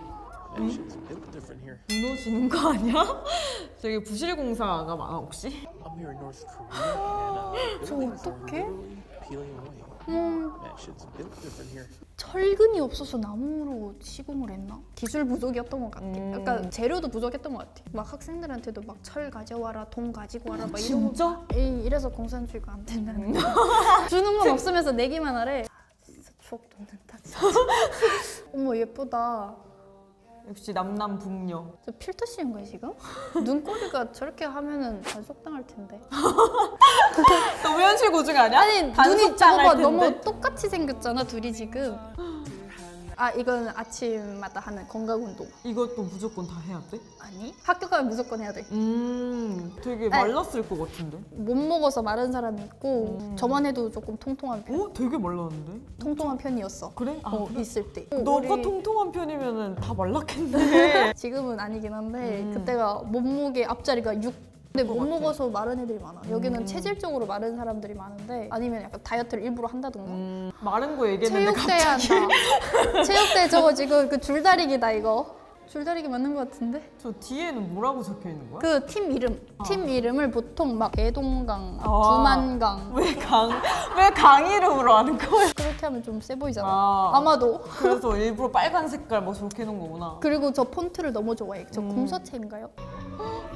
무너지는 거 아니야? 저기 부실 공사가 많아 혹시? Uh, are 어떡해? 음. 철근이 없어서 나무로 시공을 했나? 기술 부족이었던 것 같아 음. 약간 재료도 부족했던 것 같아 막 학생들한테도 막 철 가져와라 돈 가지고 와라 막 이러고 진짜? 에이, 이래서 공산주의가 안 된다는 거 주는 건 없으면서 내기만 하래 추억 돋는다 어머 예쁘다 역시 남남 북녀 저 필터 씌운 거야 지금? 눈꼬리가 저렇게 하면은 단속당할 텐데 너무 현실 고증 아니야? 아니 눈이 저거 할 봐? 너무 똑같이 생겼잖아 둘이 지금 아 이건 아침마다 하는 건강 운동 이것도 무조건 다 해야 돼? 아니 학교 가면 무조건 해야 돼 음 되게 아니. 말랐을 것 같은데 못 먹어서 마른 사람이 있고 음. 저만 해도 조금 통통한 편 어? 되게 말랐는데? 통통한 편이었어 그래? 아, 어 그래? 있을 때 너가 우리 통통한 편이면 다 말랐겠네 지금은 아니긴 한데 음. 그때가 몸무게 앞자리가 6 근데 못 같아. 먹어서 마른 애들이 많아 여기는 음. 체질적으로 마른 사람들이 많은데 아니면 약간 다이어트를 일부러 한다던가 음, 마른 거 얘기했는데 체육대회 갑자기 한다 체육대 저거 지금 그 줄다리기다 이거 줄다리기 맞는 것 같은데? 저 뒤에는 뭐라고 적혀 있는 거야? 그 팀 이름. 팀 이름을 보통 막 애동강, 아. 두만강 왜 강, 왜 강 이름으로 하는 거야? 그렇게 하면 좀 세 보이잖아. 아. 아마도. 그래서 일부러 빨간 색깔 뭐 저렇게 해놓은 거구나. 그리고 저 폰트를 너무 좋아해. 저 음. 공서체인가요?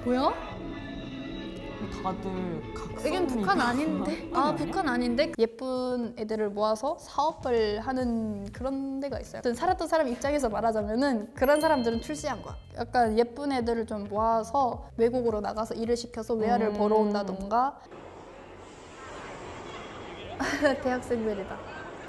뭐야? 다들 각성. 이건 북한 아닌데? 아 북한 아닌데? 예쁜 애들을 모아서 사업을 하는 그런 데가 있어요. 어떤 살았던 사람 입장에서 말하자면은 그런 사람들은 출시한 거야. 약간 예쁜 애들을 좀 모아서 외국으로 나가서 일을 시켜서 외화를 음. 벌어온다던가. 대학생들이다.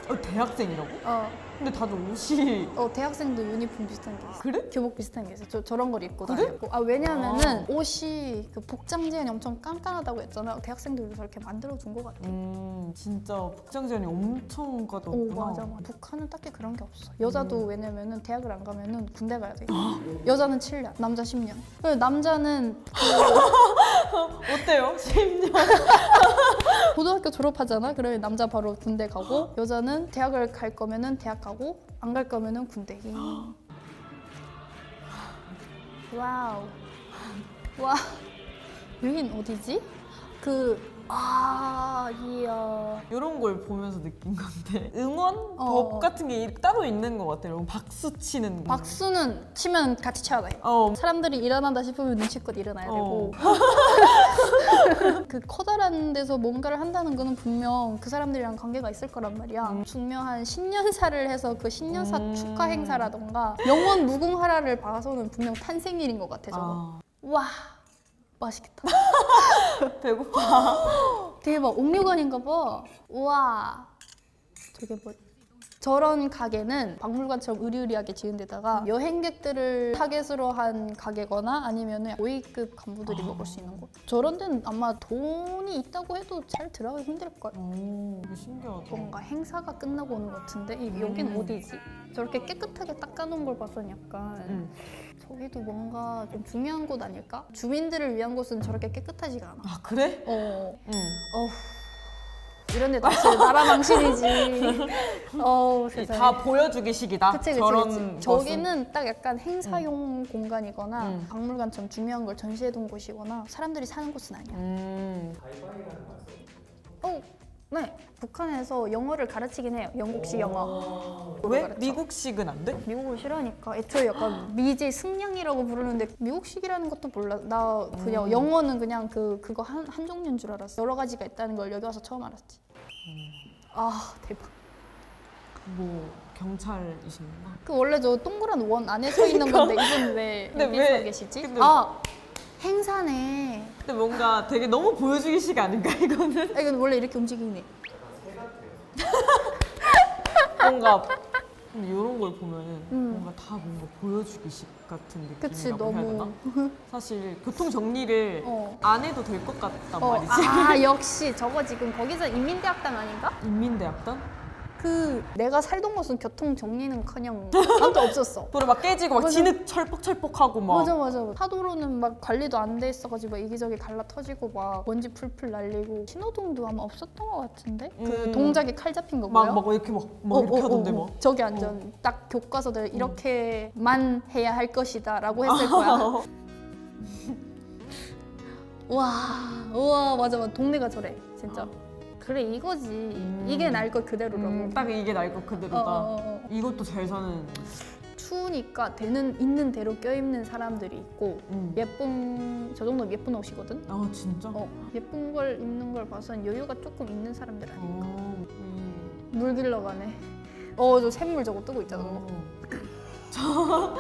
어, 대학생이라고? 어, 근데 다들 옷이 어 대학생도 유니폼 비슷한 게 있어. 그래? 교복 비슷한 게 있어. 저, 저런 걸 입고 그래? 다녔고. 아 왜냐면은 옷이 그 복장 제한이 엄청 깐깐하다고 했잖아. 대학생들도 저렇게 만들어 준 것 같아. 음 진짜 복장 제한이 엄청 오 까다롭구나. 맞아 맞아. 북한은 딱히 그런 게 없어. 여자도 음. 왜냐면은 대학을 안 가면은 군대 가야 돼. 아. 여자는 7년, 남자 10년. 그리고 남자는 어때요? 10년. 고등학교 졸업하잖아. 그러면 남자 바로 군대 가고 여자는 대학을 갈 거면은 대학 가고 안 갈 거면은 군대. wow. 와. 여긴 어디지? 그 아, 이야. 이런 걸 보면서 느낀 건데 응원 어. 법 같은 게 따로 있는 것 같아요. 이런 박수 치는. 박수는 치면 같이 쳐야 돼. 어. 사람들이 일어난다 싶으면 눈치껏 일어나야 어. 되고 그 커다란 데서 뭔가를 한다는 거는 분명 그 사람들이랑 관계가 있을 거란 말이야 중요한 신년사를 해서 그 신년사 음. 축하 행사라던가 영원 무궁화라를 봐서는 분명 탄생일인 것 같아 저거 아, 와 맛있겠다. 배고파. 대박 옥류관인가 봐. 우와. 저게 뭐 저런 가게는 박물관처럼 으리으리하게 지은 데다가 여행객들을 타겟으로 한 가게거나 아니면 고위급 간부들이 먹을 수 있는 곳 저런 데는 아마 돈이 있다고 해도 잘 들어가기 힘들걸 오, 이거 신기하다. 뭔가 행사가 끝나고 오는 것 같은데 이 여긴 음. 어디지? 저렇게 깨끗하게 닦아놓은 걸 봐서는 약간 응. 저기도 뭔가 좀 중요한 곳 아닐까? 주민들을 위한 곳은 저렇게 깨끗하지가 않아 아 그래? 어, 응. 어후 이런 데 낚시 나라 망신이지. 어우 세상에. 다 보여주기 식이다. 그치 그치 저런 그치. 저기는 딱 약간 행사용 공간이거나 음. 박물관처럼 중요한 걸 전시해둔 곳이거나 사람들이 사는 곳은 아니야. 음. 어, 네. 북한에서 영어를 가르치긴 해요. 영국식 영어. 왜 가르쳐. 미국식은 안 돼? 미국을 싫어하니까 애초에 약간 미제 승냥이라고 부르는데 미국식이라는 것도 몰라. 나 그냥 영어는 그냥 그 그거 한, 한 종류인 줄 알았어. 여러 가지가 있다는 걸 여기 와서 처음 알았지. 아 대박. 뭐 경찰이신가? 그 원래 저 동그란 원 안에 서 있는 건데 이분 왜 근데 여기 왜- 서 계시지? 아 행사네. 근데 뭔가 되게 너무 보여주기식 아닌가 이거는? 아 이건 원래 이렇게 움직이네. 뭔가 이런 걸 보면은 음. 뭔가 다 뭔가 보여주기식 같은 느낌이라고 그치 해야 너무. 되나? 사실 교통 정리를 어. 안 해도 될 것 같단 어, 말이지. 아 역시 저거 지금 거기서 인민대학당 아닌가? 인민대학단? 그 내가 살던 곳은 교통 정리는커녕 아무도 없었어. 도로 막 깨지고 막 맞아. 진흙 철퍽철퍽하고 막 맞아 맞아. 하도로는 막 관리도 안 돼 있어가지고 막 이기저기 갈라 터지고 막 먼지 풀풀 날리고 신호등도 아마 없었던 것 같은데 그 음. 동작에 칼 잡힌 거 막? 막 이렇게 막, 막 어, 이렇게 어, 하던데 어, 막. 어. 저기 완전 딱 교과서들 이렇게만 해야 할 것이다 라고 했을 거야. 와, 우와 맞아 맞아 동네가 저래 진짜. 그래 이거지. 이게 날 것 그대로라고. 음, 딱 이게 날것 어, 그대로다. 어, 어, 어. 이것도 잘 사는. 추우니까 되는 있는 대로 껴입는 사람들이 있고 음. 예쁜 저 정도 예쁜 옷이거든. 아 진짜? 어 예쁜 걸 입는 걸 봐선 여유가 조금 있는 사람들 아니야. 어, 음. 물 길러 가네. 어 저 샘물 저거 뜨고 있잖아. 어. 저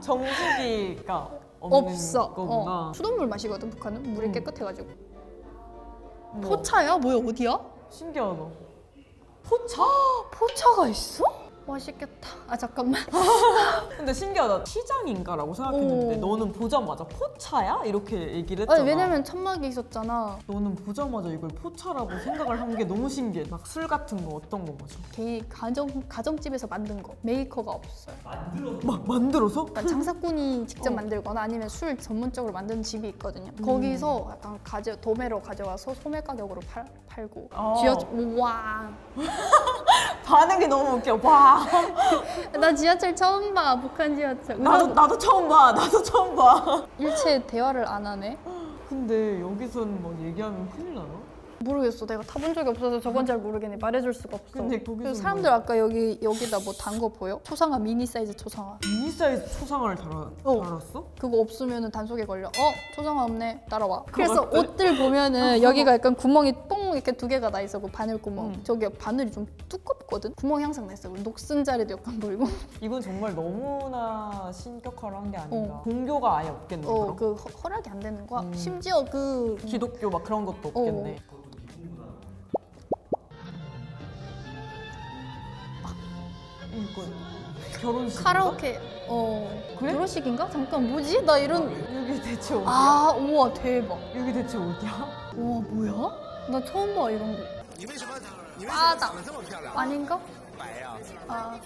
정수기가 없어. 어. 수돗물 마시거든 북한은 물이 음. 깨끗해가지고. 뭐, 포차야? 뭐야 어디야? 신기하다. 포차? 포차가 있어? 맛있겠다. 아 잠깐만. 근데 신기하다. 시장인가라고 생각했는데 오. 너는 보자마자 포차야? 이렇게 얘기를 했잖아. 아니 왜냐면 천막이 있었잖아. 너는 보자마자 이걸 포차라고 생각을 한 게 너무 신기해. 막 술 같은 거 어떤 거 마셔? 개인 가정 가정집에서 만든 거 메이커가 없어요. 막 만들어서? 약간 장사꾼이 직접 어. 만들거나 아니면 술 전문적으로 만드는 집이 있거든요. 거기서 약간 가져 도매로 가져와서 소매 가격으로 팔, 팔고 어. 쥐어 우와 반응이 너무 웃겨. 와. 나 지하철 처음 봐 북한 지하철. 나도 나도 처음 봐. 나도 처음 봐. 일체 대화를 안 하네. 근데 여기서는 막 얘기하면 큰일 나나? 모르겠어. 내가 타본 적이 없어서 저건 잘 모르겠네. 말해줄 수가 없어. 근데 거기서 그리고 사람들 아까 여기 여기다 뭐 단 거 보여? 초상화 미니 사이즈 초상화. 미니 사이즈 초상화를 달아, 어. 달았어? 그거 없으면은 단속에 걸려. 어 초상화 없네. 따라와. 그래서 옷들 보면은 여기가 약간 구멍이 똥 이렇게 두 개가 나 있어. 그 바늘 구멍. 음. 저기 바늘이 좀 두껍거든. 구멍이 항상 나 있어. 녹슨 자리도 약간 보이고. 이건 정말 너무나 신격화를 한게 아닌가. 어. 종교가 아예 없겠네. 어 그럼? 그 허락이 안 되는 거야. 음. 심지어 그 기독교 막 그런 것도 없겠네. 음. 그 이거야. 결혼식. 카라오케. 어. 그래? 결혼식인가? 잠깐 뭐지? 나 이런. 여기 대체 어디야? 아 우와 대박. 여기 대체 어디야? 우와 뭐야? 나 처음 봐 이런 거. 아 나. 아닌가? 아.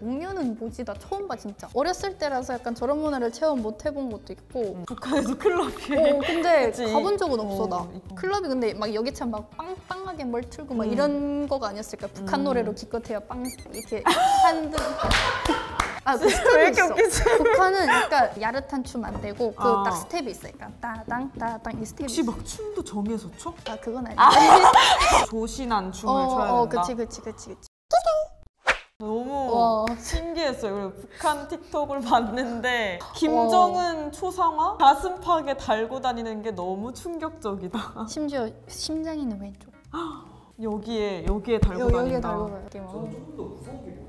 공연은 뭐지? 나 처음 봐 진짜. 어렸을 때라서 약간 저런 문화를 체험 못 해본 것도 있고. 북한에도 클럽이 어 근데 그치? 가본 적은 없어 나. 어. 클럽이 근데 막 여기 참 막 빵빵하게 뭘 틀고 막 음. 이런 거가 아니었을까? 북한 음. 노래로 기껏해야 빵 이렇게 한드. 아그 왜 스텝이 이렇게 있어. 웃기지? 북한은 그러니까 야릇한 춤 안 되고 그 아. 딱 스텝이 있어. 그러니까 따당 따당 이 스텝이 혹시 있어. 막 춤도 정해서 춰? 아 그건 아닌데. 조신한 춤을 어, 춰야 어, 된다. 그치 그치 그치 그치. 너무 와. 신기했어요. 그리고 북한 틱톡을 봤는데 김정은 초상화 가슴팍에 달고 다니는 게 너무 충격적이다. 심지어 심장이 있는 왼쪽. 여기에 여기에 달고 여기, 다닌다. 여기에 달고 가요. 이렇게 막. 저는 조금 더 무서운 게 뭐냐면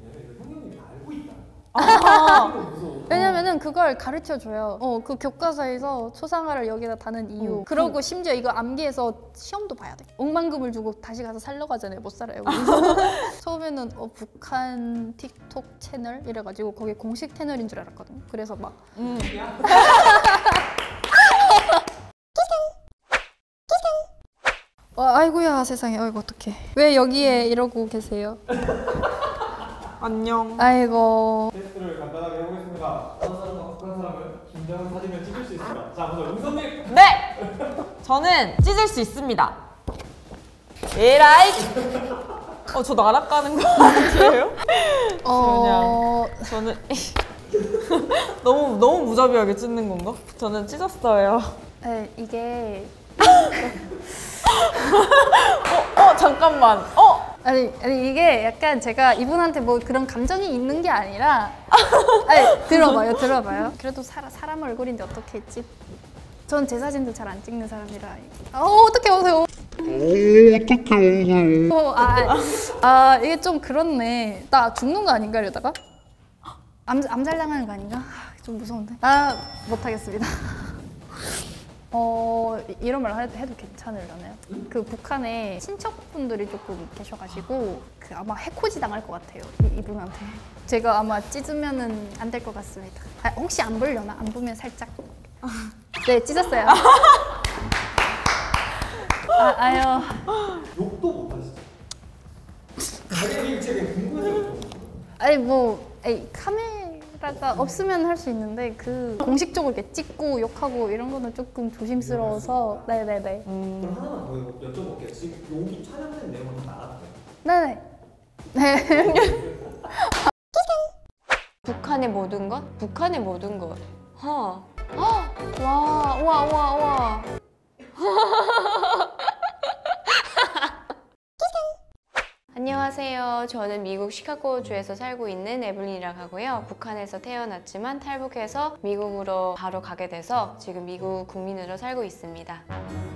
왜냐면은 그걸 가르쳐 줘요. 어, 그 교과서에서 초상화를 여기다 다는 이유. 어, 그러고 심지어 이거 암기해서 시험도 봐야 돼. 억만금을 주고 다시 가서 살려고 하잖아요. 못 살아요. 처음에는 어, 북한 틱톡 채널 이래가지고 거기 공식 채널인 줄 알았거든요. 그래서 막 음. 와, 아이고야 세상에 아이고 어떡해 왜 여기에 이러고 계세요 안녕. 아이고 테스트를 간단하게 해보겠습니다. 어떤 사람과 북한 사람을 김정은 사진을 찍을 수 있을까? 자, 먼저 은성님. 네! 저는 찢을 수 있습니다. 에라이! 어, 저 날아가는 거 아니에요? 어... 저는 너무 너무 무자비하게 찢는 건가? 저는 찢었어요. 네, 이게 어 잠깐만. 어 아니, 아니 이게 약간 제가 이분한테 뭐 그런 감정이 있는 게 아니라 아니 들어봐요 들어봐요 그래도 사람, 사람 얼굴인데 어떻게 했지? 전 제 사진도 잘 안 찍는 사람이라 어 어떻게 오세요? 어떻게 오세요? 아, 아 이게 좀 그렇네 나 죽는 거 아닌가 이러다가 암, 암살 당하는 거 아닌가? 아, 좀 무서운데 아 못하겠습니다 어 이- 이런 말 해도, 해도 괜찮으려나요? 그 북한에 친척분들이 조금 계셔가지고 그 아마 해코지 당할 것 같아요 이, 이분한테 제가 아마 찢으면은 안 될 것 같습니다 아, 혹시 안 보려나? 안 보면 살짝 네 찢었어요 아, 아유 욕도 못 하시죠? 아니, 제가 궁금해서. 아니 뭐 에이, 카메라 가 없으면 할 수 있는데 그 공식적으로 이렇게 찍고 욕하고 이런 거는 조금 조심스러워서 네네네 그럼 하나만 더 여쭤볼게요. 지금 여기 촬영된 내용은 다 나갔어요. 네네 네 북한의 모든 것? 북한의 모든 것. 허. 헉! 와, 와, 와, 와. 안녕하세요. 저는 미국 시카고주에서 살고 있는 에블린이라고 하고요. 북한에서 태어났지만 탈북해서 미국으로 바로 가게 돼서 지금 미국 국민으로 살고 있습니다.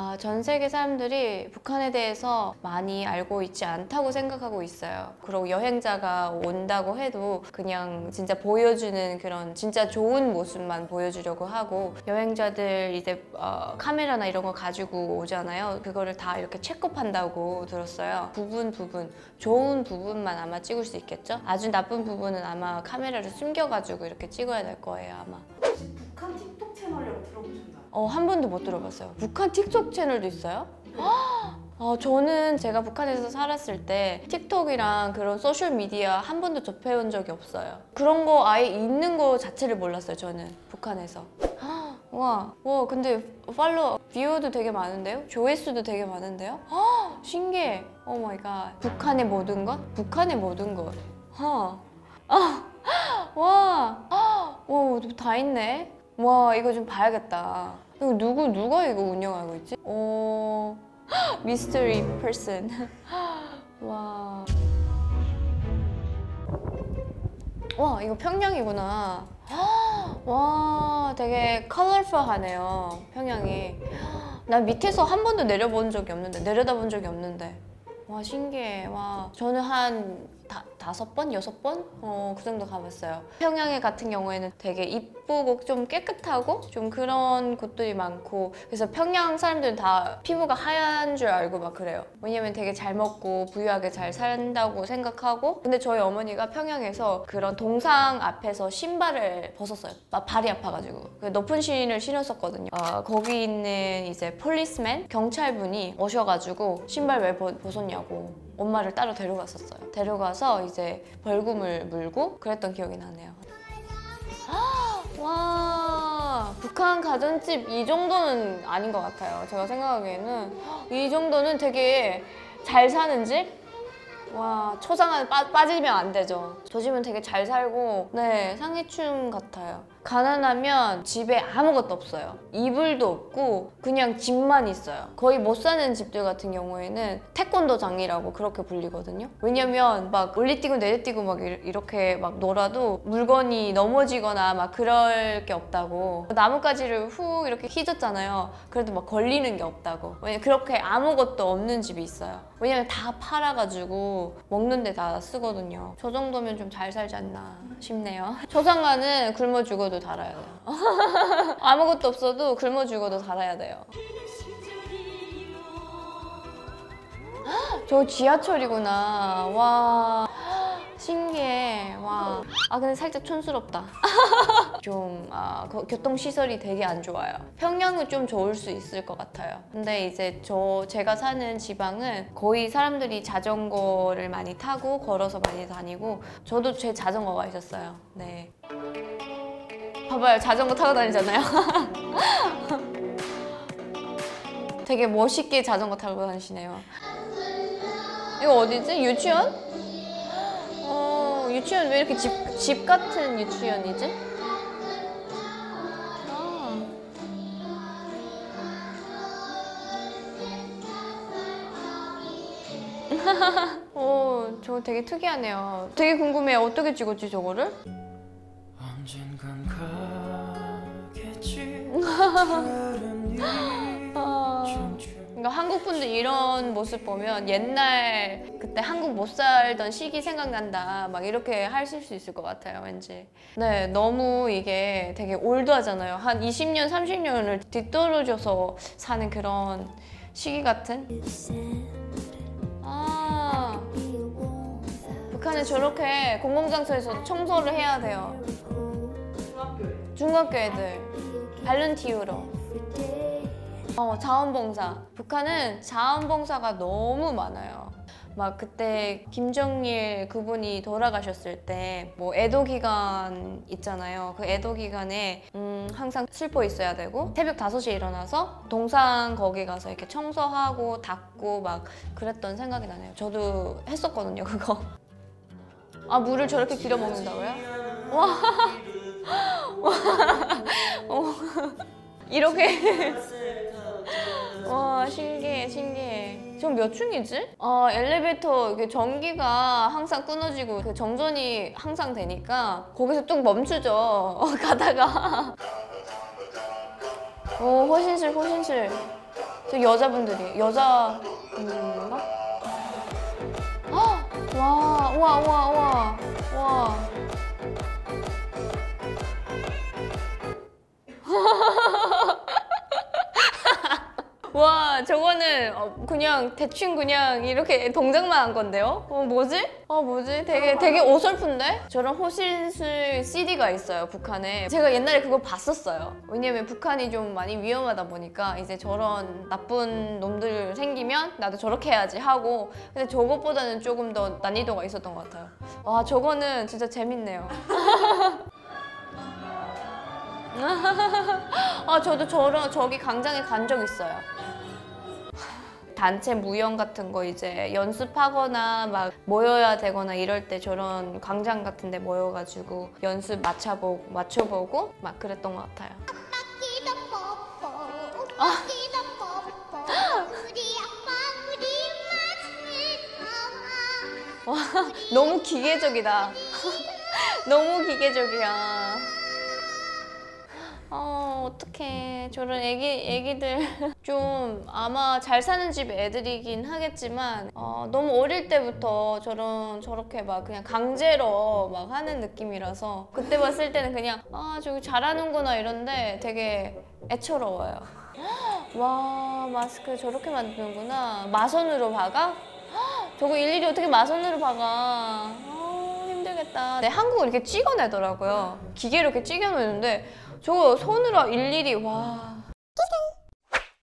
아, 전 세계 사람들이 북한에 대해서 많이 알고 있지 않다고 생각하고 있어요. 그리고 여행자가 온다고 해도 그냥 진짜 보여주는 그런 진짜 좋은 모습만 보여주려고 하고 여행자들 이제 어, 카메라나 이런 거 가지고 오잖아요. 그거를 다 이렇게 체크한다고 들었어요. 부분 부분 좋은 부분만 아마 찍을 수 있겠죠? 아주 나쁜 부분은 아마 카메라를 숨겨가지고 이렇게 찍어야 될 거예요 아마. 북한 틱톡 채널이라고 들어보셨나요? 어, 한 번도 못 들어봤어요. 북한 틱톡 채널도 있어요? 어, 저는 제가 북한에서 살았을 때 틱톡이랑 그런 소셜 미디어 한 번도 접해온 적이 없어요. 그런 거 아예 있는 거 자체를 몰랐어요, 저는 북한에서. 와, 와, 근데 팔로워 view도 되게 많은데요? 조회수도 되게 많은데요? 헉, 신기해. oh my god. 북한의 모든 것? 북한의 모든 것. 허. 아, 와, 헉, 오, 다 있네. 와, 이거 좀 봐야겠다. 이거 누구 누가 이거 운영하고 있지? 어, 미스터리 퍼슨. 와. 와, 이거 평양이구나. 와, 되게 컬러풀하네요. 평양이. 난 밑에서 한 번도 내려본 적이 없는데, 내려다본 적이 없는데. 와, 신기해. 와, 저는 한 다, 다섯 번, 여섯 번? 어, 그 정도 가봤어요. 평양에 같은 경우에는 되게 이쁘고 좀 깨끗하고 좀 그런 곳들이 많고 그래서 평양 사람들은 다 피부가 하얀 줄 알고 막 그래요. 왜냐면 되게 잘 먹고 부유하게 잘 산다고 생각하고 근데 저희 어머니가 평양에서 그런 동상 앞에서 신발을 벗었어요. 막 발이 아파가지고 그 높은 신을 신었었거든요. 아, 거기 있는 이제 폴리스맨 경찰분이 오셔가지고 신발 왜 벗- 벗었냐고 엄마를 따로 데려갔었어요. 데려가서 이제 벌금을 물고 그랬던 기억이 나네요. 와 북한 가전집 이 정도는 아닌 것 같아요. 제가 생각하기에는 이 정도는 되게 잘 사는 집? 와 초장은 빠, 빠지면 안 되죠. 저 집은 되게 잘 살고 네 상해충 같아요. 가난하면 집에 아무것도 없어요. 이불도 없고 그냥 집만 있어요. 거의 못 사는 집들 같은 경우에는 태권도 장이라고 그렇게 불리거든요. 왜냐면 막 올리뛰고 내리뛰고 막 이- 이렇게 막 놀아도 물건이 넘어지거나 막 그럴 게 없다고. 나뭇가지를 후 이렇게 휘젓잖아요. 그래도 막 걸리는 게 없다고. 왜냐면 그렇게 아무것도 없는 집이 있어요. 왜냐면 다 팔아가지고 먹는데 다 쓰거든요. 저 정도면 좀 잘 살지 않나 싶네요. 초상화는 굶어 죽어도 달아야 돼요. 아무것도 없어도 굶어 죽어도 달아야 돼요. 저 지하철이구나. 와. 신기해. 와. 아, 근데 살짝 촌스럽다. 좀, 아, 거- 교통시설이 되게 안 좋아요. 평양은 좀 좋을 수 있을 것 같아요. 근데 이제 저, 제가 사는 지방은 거의 사람들이 자전거를 많이 타고 걸어서 많이 다니고, 저도 제 자전거가 있었어요. 네. 봐봐요. 자전거 타고 다니잖아요. 되게 멋있게 자전거 타고 다니시네요. 이거 어디지? 유치원? 어, 유치원 왜 이렇게 집, 집 같은 유치원이지? 아. 오, 저거 되게 특이하네요. 되게 궁금해요. 어떻게 찍었지, 저거를? 아. 그러니까 한국 분들 이런 모습 보면 옛날 그때 한국 못 살던 시기 생각난다. 막 이렇게 하실 수 있을 것 같아요 왠지. 네 너무 이게 되게 올드하잖아요. 한 20년 30년을 뒤떨어져서 사는 그런 시기 같은? 아. 북한은 저렇게 공공장소에서 청소를 해야 돼요. 중학교 애들 발렌티우로 어, 자원봉사. 북한은 자원봉사가 너무 많아요. 막 그때 김정일 그분이 돌아가셨을 때 뭐 애도 기간 있잖아요. 그 애도 기간에 음, 항상 슬퍼 있어야 되고 새벽 5시에 일어나서 동상 거기 가서 이렇게 청소하고 닦고 막 그랬던 생각이 나네요. 저도 했었거든요, 그거. 아, 물을 저렇게 길어 먹는다고요? 와. 와. 어. 이렇게 와 신기해 신기해 지금 몇 층이지? 아 엘리베이터 이게 전기가 항상 끊어지고 그 정전이 항상 되니까 거기서 뚝 멈추죠 어, 가다가 오 호신실 호신실 저 여자분들이 여자분들인가? 와 우와 우와 우와 와 와 저거는 어, 그냥 대충 그냥 이렇게 동작만 한 건데요? 어 뭐지? 어 뭐지? 되게 되게 어설픈데? 저런 호실술 CD가 있어요 북한에 제가 옛날에 그거 봤었어요 왜냐면 북한이 좀 많이 위험하다 보니까 이제 저런 나쁜 놈들 생기면 나도 저렇게 해야지 하고 근데 저것보다는 조금 더 난이도가 있었던 것 같아요 와 저거는 진짜 재밌네요 아 저도 저런 저기 광장에 간 적 있어요. 단체 무용 같은 거 이제 연습하거나 막 모여야 되거나 이럴 때 저런 광장 같은 데 모여가지고 연습 맞춰보고 맞춰보고 막 그랬던 것 같아요. 와 너무 기계적이다. 너무 기계적이야. 어 어떡해 저런 애기 애기들 좀 아마 잘 사는 집 애들이긴 하겠지만 어, 너무 어릴 때부터 저런 저렇게 막 그냥 강제로 막 하는 느낌이라서 그때 봤을 때는 그냥 아 저기 잘하는구나 이런데 되게 애처로워요. 와 마스크 저렇게 만드는구나 마선으로 박아? 저거 일일이 어떻게 마선으로 박아? 아, 힘들겠다. 네, 한국은 이렇게 찍어내더라고요. 기계로 이렇게 찍어내는데 저거 손으로 일일이 와.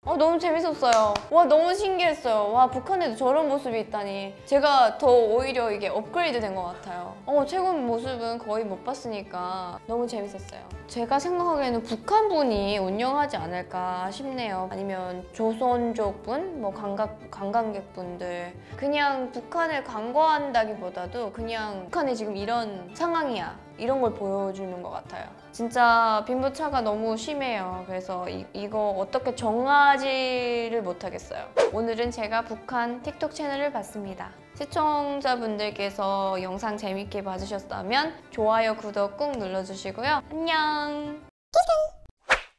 어, 너무 재밌었어요. 와, 너무 신기했어요. 와, 북한에도 저런 모습이 있다니. 제가 더 오히려 이게 업그레이드 된 것 같아요. 어, 최고 모습은 거의 못 봤으니까 너무 재밌었어요. 제가 생각하기에는 북한 분이 운영하지 않을까 싶네요. 아니면 조선족 분, 뭐 관광, 관광객분들. 그냥 북한을 광고한다기보다도 그냥 북한이 지금 이런 상황이야. 이런 걸 보여주는 것 같아요. 진짜 빈부차가 너무 심해요. 그래서 이, 이거 어떻게 정하지를 못하겠어요. 오늘은 제가 북한 틱톡 채널을 봤습니다. 시청자분들께서 영상 재밌게 봐주셨다면 좋아요, 구독 꾹 눌러주시고요. 안녕!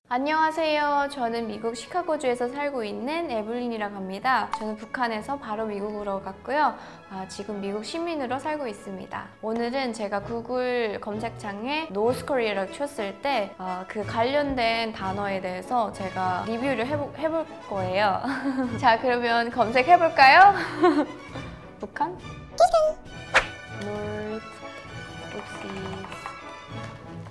안녕하세요. 저는 미국 시카고주에서 살고 있는 에블린이라고 합니다. 저는 북한에서 바로 미국으로 갔고요. 아, 지금 미국 시민으로 살고 있습니다. 오늘은 제가 구글 검색창에 North Korea라고 쳤을 때그 관련된 단어에 대해서 제가 리뷰를 해보, 해볼 거예요. 자, 그러면 검색해볼까요? 북한? North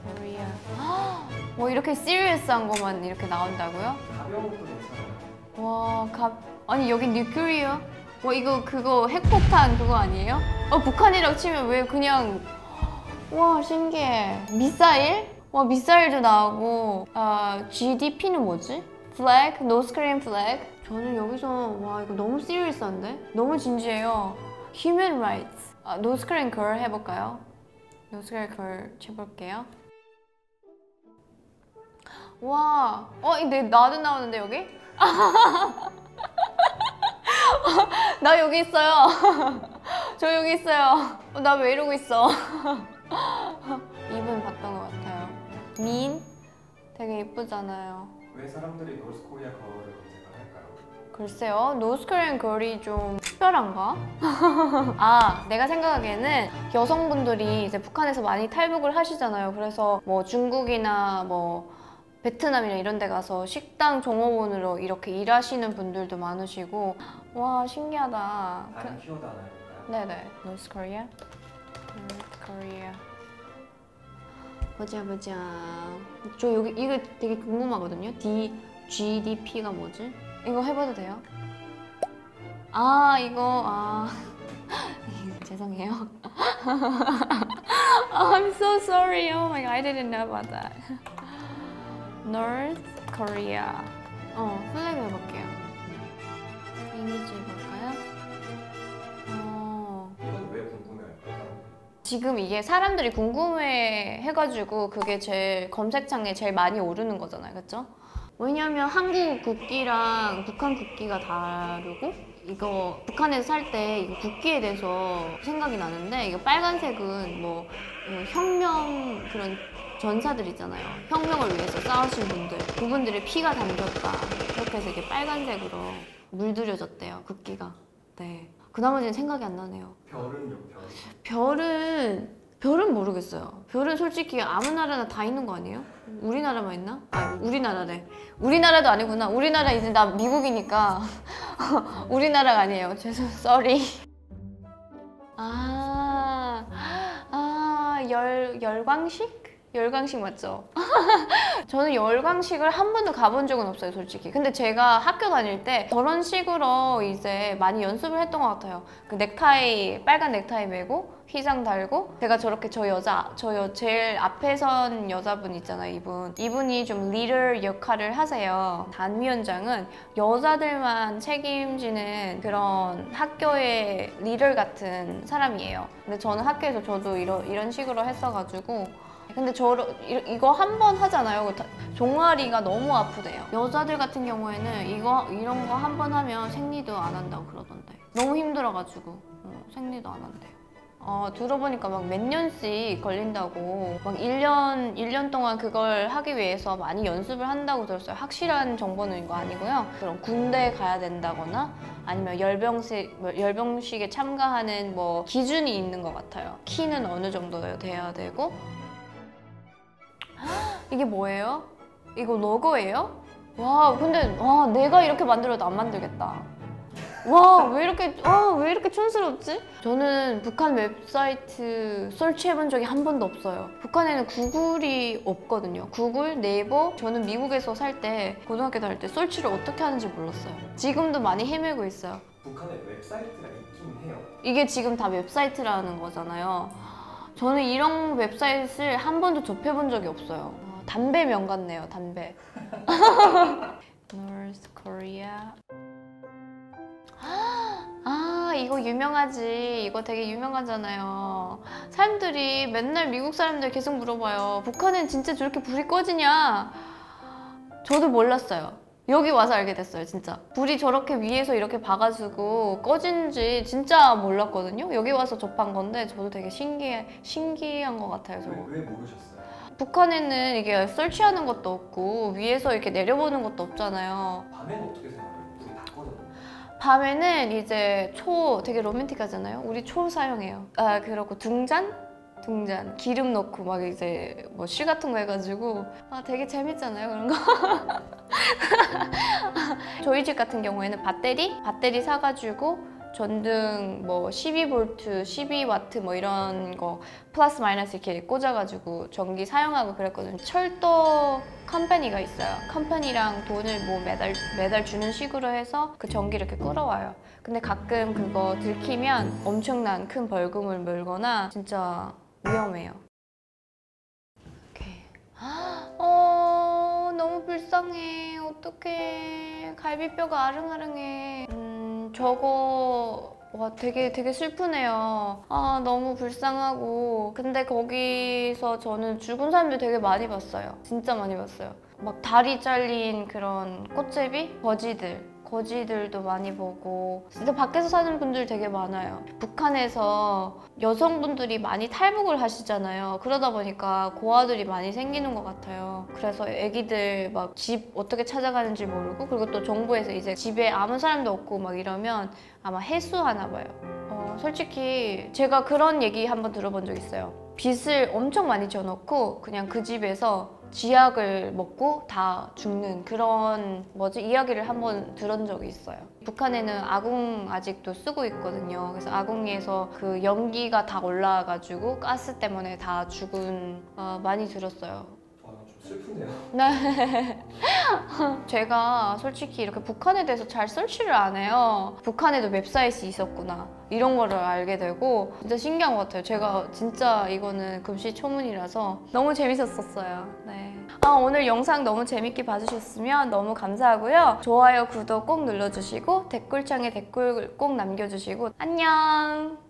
Korea. 뭐 이렇게 시리어스한 것만 이렇게 나온다고요? 가벼운 것도 괜찮아요. 와, 갑 아니 여기 뉴크리어? 와 이거 그거 핵폭탄 그거 아니에요? 어 북한이라고 치면 왜 그냥 와 신기해 미사일? 와 미사일도 나오고 아 GDP는 뭐지? flag, North Korean flag. 저는 여기서 와 이거 너무 시리어스한데? 너무 진지해요. Human rights. 아, North Korean girl 해볼까요? Korean girl 해볼게요. 와, 어, 내 나도 나오는데 여기? 나 여기 있어요. 저 여기 있어요. 나왜 이러고 있어? 이분 봤던 것 같아요. 민? 되게 예쁘잖아요. 왜 사람들이 노스코리아 거울을 검색을 할까요? 글쎄요, 노스코리안 걸이 좀 특별한가? 아, 내가 생각하기에는 여성분들이 이제 북한에서 많이 탈북을 하시잖아요. 그래서 뭐 중국이나 뭐 베트남이나 이런 데 가서 식당 종업원으로 이렇게 일하시는 분들도 많으시고 와, 신기하다. 그- 다른 키워드 하나 해볼까요? 네네. North Korea. North Korea. 보자 보자. 저 여기 이거 되게 궁금하거든요. D GDP가 뭐지? 이거 해봐도 돼요? 아 이거 아 죄송해요. I'm so sorry. Oh my god, I didn't know about that. North Korea. 어 플래그 해볼게요. 이미지 해볼까요? 어. 이건 왜 궁금해할까요? 지금 이게 사람들이 궁금해 해가지고 그게 제일 검색창에 제일 많이 오르는 거잖아요, 그렇죠? 왜냐면 한국 국기랑 북한 국기가 다르고 이거 북한에서 살 때 이거 국기에 대해서 생각이 나는데 이거 빨간색은 뭐 어, 혁명 그런 전사들 있잖아요. 혁명을 위해서 싸우신 분들, 그분들의 피가 담겼다. 이렇게 해서 이게 빨간색으로 물들여졌대요, 국기가. 네. 그 나머지는 생각이 안 나네요. 별은요, 별. 별은 별은 모르겠어요. 별은 솔직히 아무 나라나 다 있는 거 아니에요? 우리나라만 있나? 아, 우리나라래. 우리나라도 아니구나. 우리나라 이제 나 미국이니까 우리나라가 아니에요. 죄송, 쏘리. 아, 아, 열 열광식? 열광식 맞죠? 저는 열광식을 한 번도 가본 적은 없어요, 솔직히. 근데 제가 학교 다닐 때 저런 식으로 이제 많이 연습을 했던 것 같아요. 그 넥타이, 빨간 넥타이 메고 휘장 달고 제가 저렇게 저 여자 저 여, 제일 앞에 선 여자분 있잖아요 이분 이분이 좀 리더 역할을 하세요 단 위원장은 여자들만 책임지는 그런 학교의 리더 같은 사람이에요 근데 저는 학교에서 저도 이런 이런 식으로 했어가지고 근데 저 이거 한 번 하잖아요. 다- 종아리가 너무 아프대요. 여자들 같은 경우에는 이거 이런 거 한 번 하면 생리도 안 한다고 그러던데. 너무 힘들어가지고 어, 생리도 안 한대요. 어, 들어보니까 막 몇 년씩 걸린다고 막 1년, 1년 동안 그걸 하기 위해서 많이 연습을 한다고 들었어요. 확실한 정보는 이거 아니고요. 그럼 군대 가야 된다거나 아니면 열병식, 뭐 열병식에 참가하는 뭐 기준이 있는 것 같아요. 키는 어느 정도 돼야 되고 이게 뭐예요? 이거 로고예요? 와 근데 와 내가 이렇게 만들어도 안 만들겠다. 와 왜 이렇게 아왜 이렇게 촌스럽지? 저는 북한 웹사이트 설치해본 적이 한 번도 없어요. 북한에는 구글이 없거든요. 구글, 네이버. 저는 미국에서 살 때 고등학교 다닐 때 설치를 어떻게 하는지 몰랐어요. 지금도 많이 헤매고 있어요. 북한에 웹사이트가 있긴 해요. 이게 지금 다 웹사이트라는 거잖아요. 저는 이런 웹사이트를 한 번도 접해본 적이 없어요. 어, 담배 명 같네요, 담배. North Korea. 아, 이거 유명하지. 이거 되게 유명하잖아요. 사람들이 맨날 미국 사람들 계속 물어봐요. 북한엔 진짜 저렇게 불이 꺼지냐? 저도 몰랐어요. 여기 와서 알게 됐어요, 진짜. 불이 저렇게 위에서 이렇게 봐가지고 꺼진지 진짜 몰랐거든요. 여기 와서 접한 건데 저도 되게 신기해, 신기한 것 같아요, 저거. 왜, 왜 모르셨어요? 북한에는 이게 설치하는 것도 없고 위에서 이렇게 내려보는 것도 없잖아요. 밤에는 어떻게 생각해요? 불이 다 꺼졌는데. 밤에는 이제 초 되게 로맨틱하잖아요. 우리 초 사용해요. 아 그렇고 등잔? 등잔 기름 넣고 막 이제 뭐실 같은 거 해가지고 아 되게 재밌잖아요 그런 거. 저희 집 같은 경우에는 배터리 배터리 사가지고 전등 뭐 12V, 12W 뭐 이런 거 플러스 마이너스 이렇게 꽂아가지고 전기 사용하고 그랬거든요. 철도 company가 있어요. company랑 돈을 뭐 매달 매달 주는 식으로 해서 그 전기 이렇게 끌어와요. 근데 가끔 그거 들키면 엄청난 큰 벌금을 물거나 진짜 위험해요. 이렇게. 어 너무 불쌍해. 어떡해. 갈비뼈가 아릉아릉해. 음 저거 와 되게 되게 슬프네요. 아 너무 불쌍하고 근데 거기서 저는 죽은 사람들 되게 많이 봤어요. 진짜 많이 봤어요. 막 다리 잘린 그런 꽃제비 거지들 거지들도 많이 보고 진짜 밖에서 사는 분들 되게 많아요. 북한에서 여성분들이 많이 탈북을 하시잖아요. 그러다 보니까 고아들이 많이 생기는 것 같아요. 그래서 애기들 막 집 어떻게 찾아가는지 모르고 그리고 또 정부에서 이제 집에 아무 사람도 없고 막 이러면 아마 해수하나 봐요. 어, 솔직히 제가 그런 얘기 한번 들어본 적 있어요. 빚을 엄청 많이 져놓고 그냥 그 집에서 쥐약을 먹고 다 죽는 그런 뭐지 이야기를 한번 들은 적이 있어요. 북한에는 아궁 아직도 쓰고 있거든요. 그래서 아궁이에서 그 연기가 다 올라와가지고 가스 때문에 다 죽은 어, 많이 들었어요. 슬프네요. 네. 제가 솔직히 이렇게 북한에 대해서 잘 설치를 안 해요. 북한에도 웹사이트이 있었구나. 이런 거를 알게 되고 진짜 신기한 것 같아요. 제가 진짜 이거는 금시초문이라서 너무 재밌었었어요. 네. 아, 오늘 영상 너무 재밌게 봐주셨으면 너무 감사하고요. 좋아요, 구독 꼭 눌러주시고 댓글창에 댓글 꼭 남겨주시고 안녕!